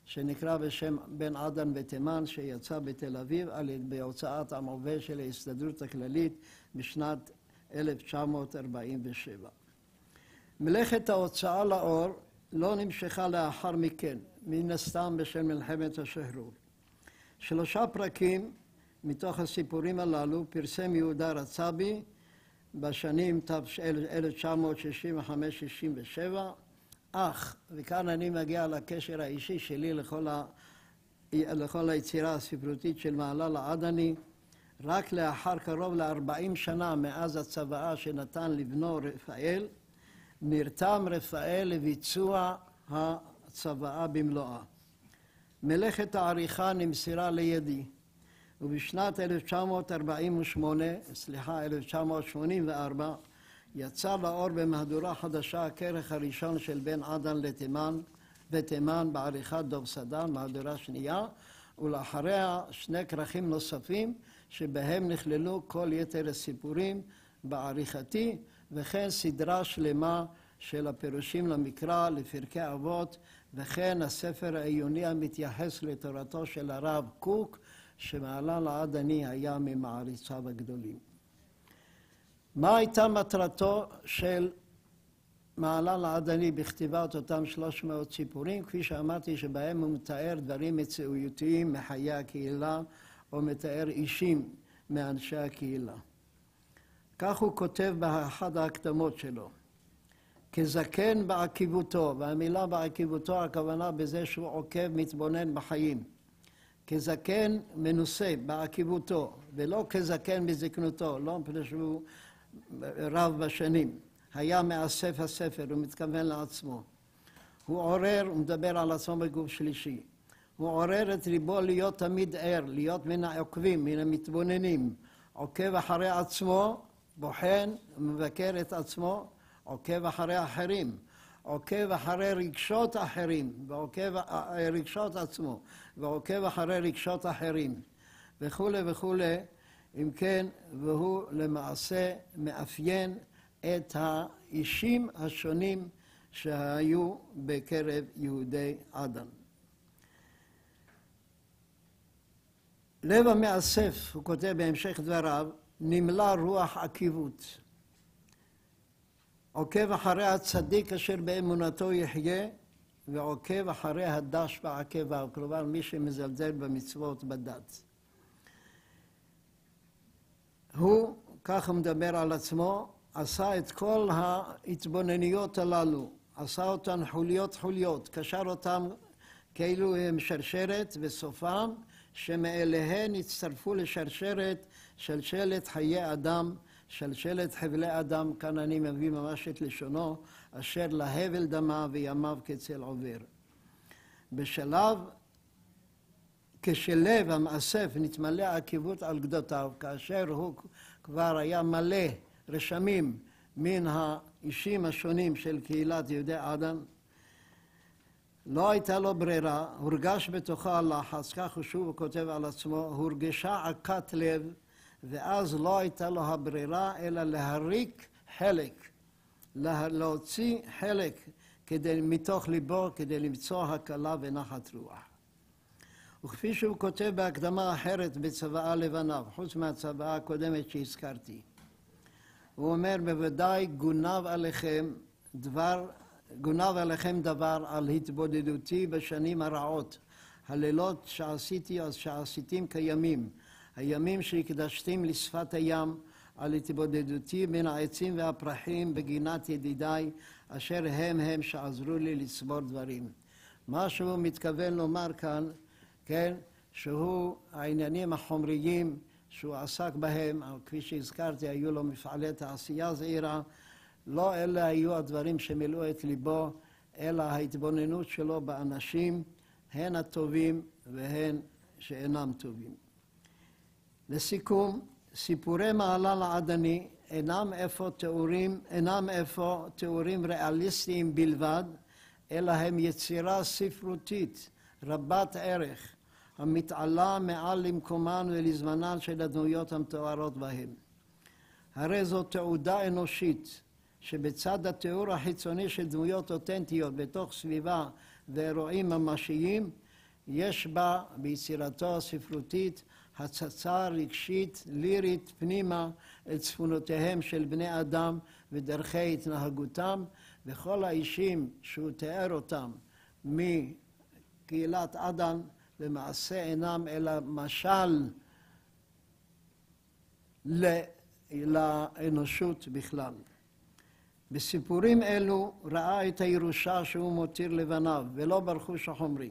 S7: שנקרא בשם בן עדן בתימן, שיצא בתל אביב בהוצאת עם עובד של ההסתדרות הכללית בשנת 1947. מלאכת ההוצאה לאור לא נמשכה לאחר מכן, מן הסתם בשל מלחמת השחרור. שלושה פרקים מתוך הסיפורים הללו פרסם יהודה רצבי בשנים 1965-67, אך, וכאן אני מגיע לקשר האישי שלי לכל, ה... לכל היצירה הספרותית של מעלל העדני, רק לאחר קרוב ל-40 שנה מאז הצוואה שנתן לבנו רפאל, נרתם רפאל לביצוע הצוואה במלואה. מלאכת העריכה נמסרה לידי, ובשנת 1948, סליחה, 1984, יצא לאור במהדורה חדשה הכרך הראשון של בן עדן לתימן ותימן בעריכת דוב סדן, מהדורה שנייה, ולאחריה שני כרכים נוספים שבהם נכללו כל יתר הסיפורים בעריכתי, וכן סדרה שלמה של הפירושים למקרא, לפרקי אבות, וכן הספר העיוני המתייחס לתורתו של הרב קוק, שמעלה לעדני היה ממעריציו הגדולים. מה הייתה מטרתו של מעלה לעדני בכתיבת אותם 300 סיפורים? כפי שאמרתי, שבהם הוא מתאר דברים מציאותיים מחיי הקהילה, או מתאר אישים מאנשי הקהילה. כך הוא כותב באחד ההקדמות שלו: כזקן בעקיבותו, והמילה בעקיבותו הכוונה בזה שהוא עוקב, מתבונן בחיים. כזקן מנוסה בעקיבותו, ולא כזקן בזקנותו, לא מפני שהוא רב בשנים. היה מאסף הספר, הוא מתכוון לעצמו. הוא עורר, הוא מדבר על עצמו בגוף שלישי. הוא עורר את ליבו להיות תמיד ער, להיות מן העוקבים, מן המתבוננים. עוקב אחרי עצמו, בוחן, מבקר את עצמו, עוקב אחרי אחרים. עוקב אחרי רגשות אחרים, ועוקב אה, רגשות עצמו, ועוקב אחרי רגשות אחרים, וכולי וכולי. אם כן, והוא למעשה מאפיין את האישים השונים שהיו בקרב יהודי עדן. לב המאסף, הוא כותב בהמשך דבריו, נמלא רוח עקיבות. עוקב אחרי הצדיק אשר באמונתו יחיה, ועוקב אחרי הדש בעקביו, כלומר מי שמזלזל במצוות בדת. הוא, כך הוא מדבר על עצמו, עשה את כל ההתבוננויות הללו, עשה אותן חוליות חוליות, קשר אותן כאילו הם שרשרת וסופם שמאליהן הצטרפו לשרשרת שלשלת חיי אדם, שלשלת חבלי אדם, כאן אני מביא ממש את לשונו, אשר להבל דמה וימיו כצל עובר. בשלב, כשלב המאסף נתמלא עקיבות על גדותיו, כאשר הוא כבר היה מלא רשמים מן האישים השונים של קהילת יהודי אדם, לא הייתה לו ברירה, הורגש בתוכו הלחץ, כך הוא שוב כותב על עצמו, הורגשה עקת לב, ואז לא הייתה לו הברירה אלא להריק חלק, להוציא חלק כדי, מתוך ליבו כדי למצוא הקלה ונחת רוח. וכפי שהוא כותב בהקדמה אחרת בצוואה לבניו, חוץ מהצוואה הקודמת שהזכרתי, הוא אומר, בוודאי גונב עליכם דבר, גונב עליכם דבר על התבודדותי בשנים הרעות, הלילות שעשיתי אז שעשיתים כימים, הימים שהקדשתים לשפת הים, על התבודדותי בין העצים והפרחים בגינת ידידיי, אשר הם הם שעזרו לי לצבור דברים. מה שהוא מתכוון לומר כאן, כן, שהוא העניינים החומריים שהוא עסק בהם, כפי שהזכרתי, היו לו מפעלי תעשייה זעירה, לא אלה היו הדברים שמילאו את ליבו, אלא ההתבוננות שלו באנשים, הן הטובים והן שאינם טובים. לסיכום, סיפורי מעלה לעדני אינם אפוא תיאורים, אינם אפוא תיאורים ריאליסטיים בלבד, אלא הם יצירה ספרותית רבת ערך, המתעלה מעל למקומן ולזמנן של הדמויות המתוארות בהם. הרי זו תעודה אנושית, שבצד התיאור החיצוני של דמויות אותנטיות בתוך סביבה ואירועים ממשיים, יש בה, ביצירתו הספרותית, הצצה רגשית, לירית, פנימה, אל צפונותיהם של בני אדם ודרכי התנהגותם, וכל האישים שהוא תיאר אותם מקהילת עדן, למעשה אינם אלא משל לאנושות בכלל. בסיפורים אלו ראה את הירושה שהוא מותיר לבניו, ולא ברכוש החומרי.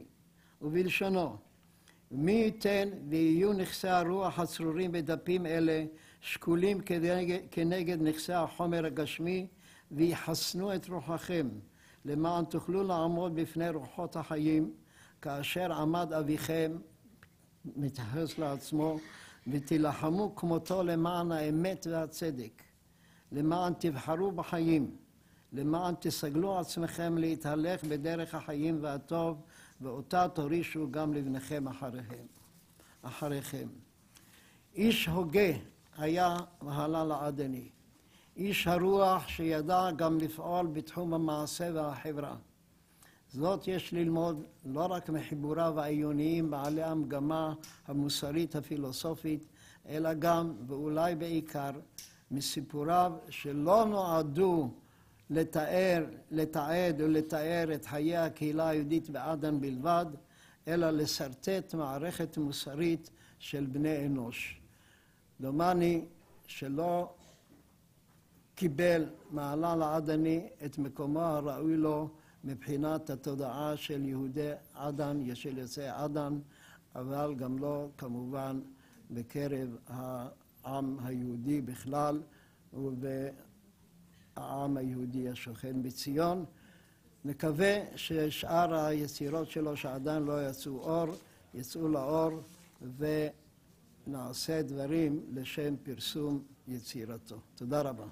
S7: ובלשונו, מי ייתן ויהיו נכסי הרוח הצרורים בדפים אלה שקולים כנגד, כנגד נכסי החומר הגשמי, ויחסנו את רוחכם, למען תוכלו לעמוד בפני רוחות החיים, כאשר עמד אביכם, מתייחס לעצמו, ותילחמו כמותו למען האמת והצדק. למען תבחרו בחיים, למען תסגלו עצמכם להתהלך בדרך החיים והטוב, ואותה תורישו גם לבניכם אחריכם. אחריכם. איש הוגה היה מהלל העדני. איש הרוח שידע גם לפעול בתחום המעשה והחברה. זאת יש ללמוד לא רק מחיבוריו העיוניים בעלי המגמה המוסרית הפילוסופית, אלא גם, ואולי בעיקר, מסיפוריו שלא נועדו לתאר, לתעד ולתאר את חיי הקהילה היהודית בעדן בלבד, אלא לשרטט מערכת מוסרית של בני אנוש. דומני שלא קיבל מעלל העדני את מקומו הראוי לו מבחינת התודעה של יהודי עדן, של יוצאי עדן, אבל גם לא כמובן בקרב העם היהודי בכלל ובעם היהודי השוכן בציון. נקווה ששאר היצירות שלו שעדיין לא יצאו אור, יצאו לאור ונעשה דברים לשם פרסום יצירתו. תודה רבה.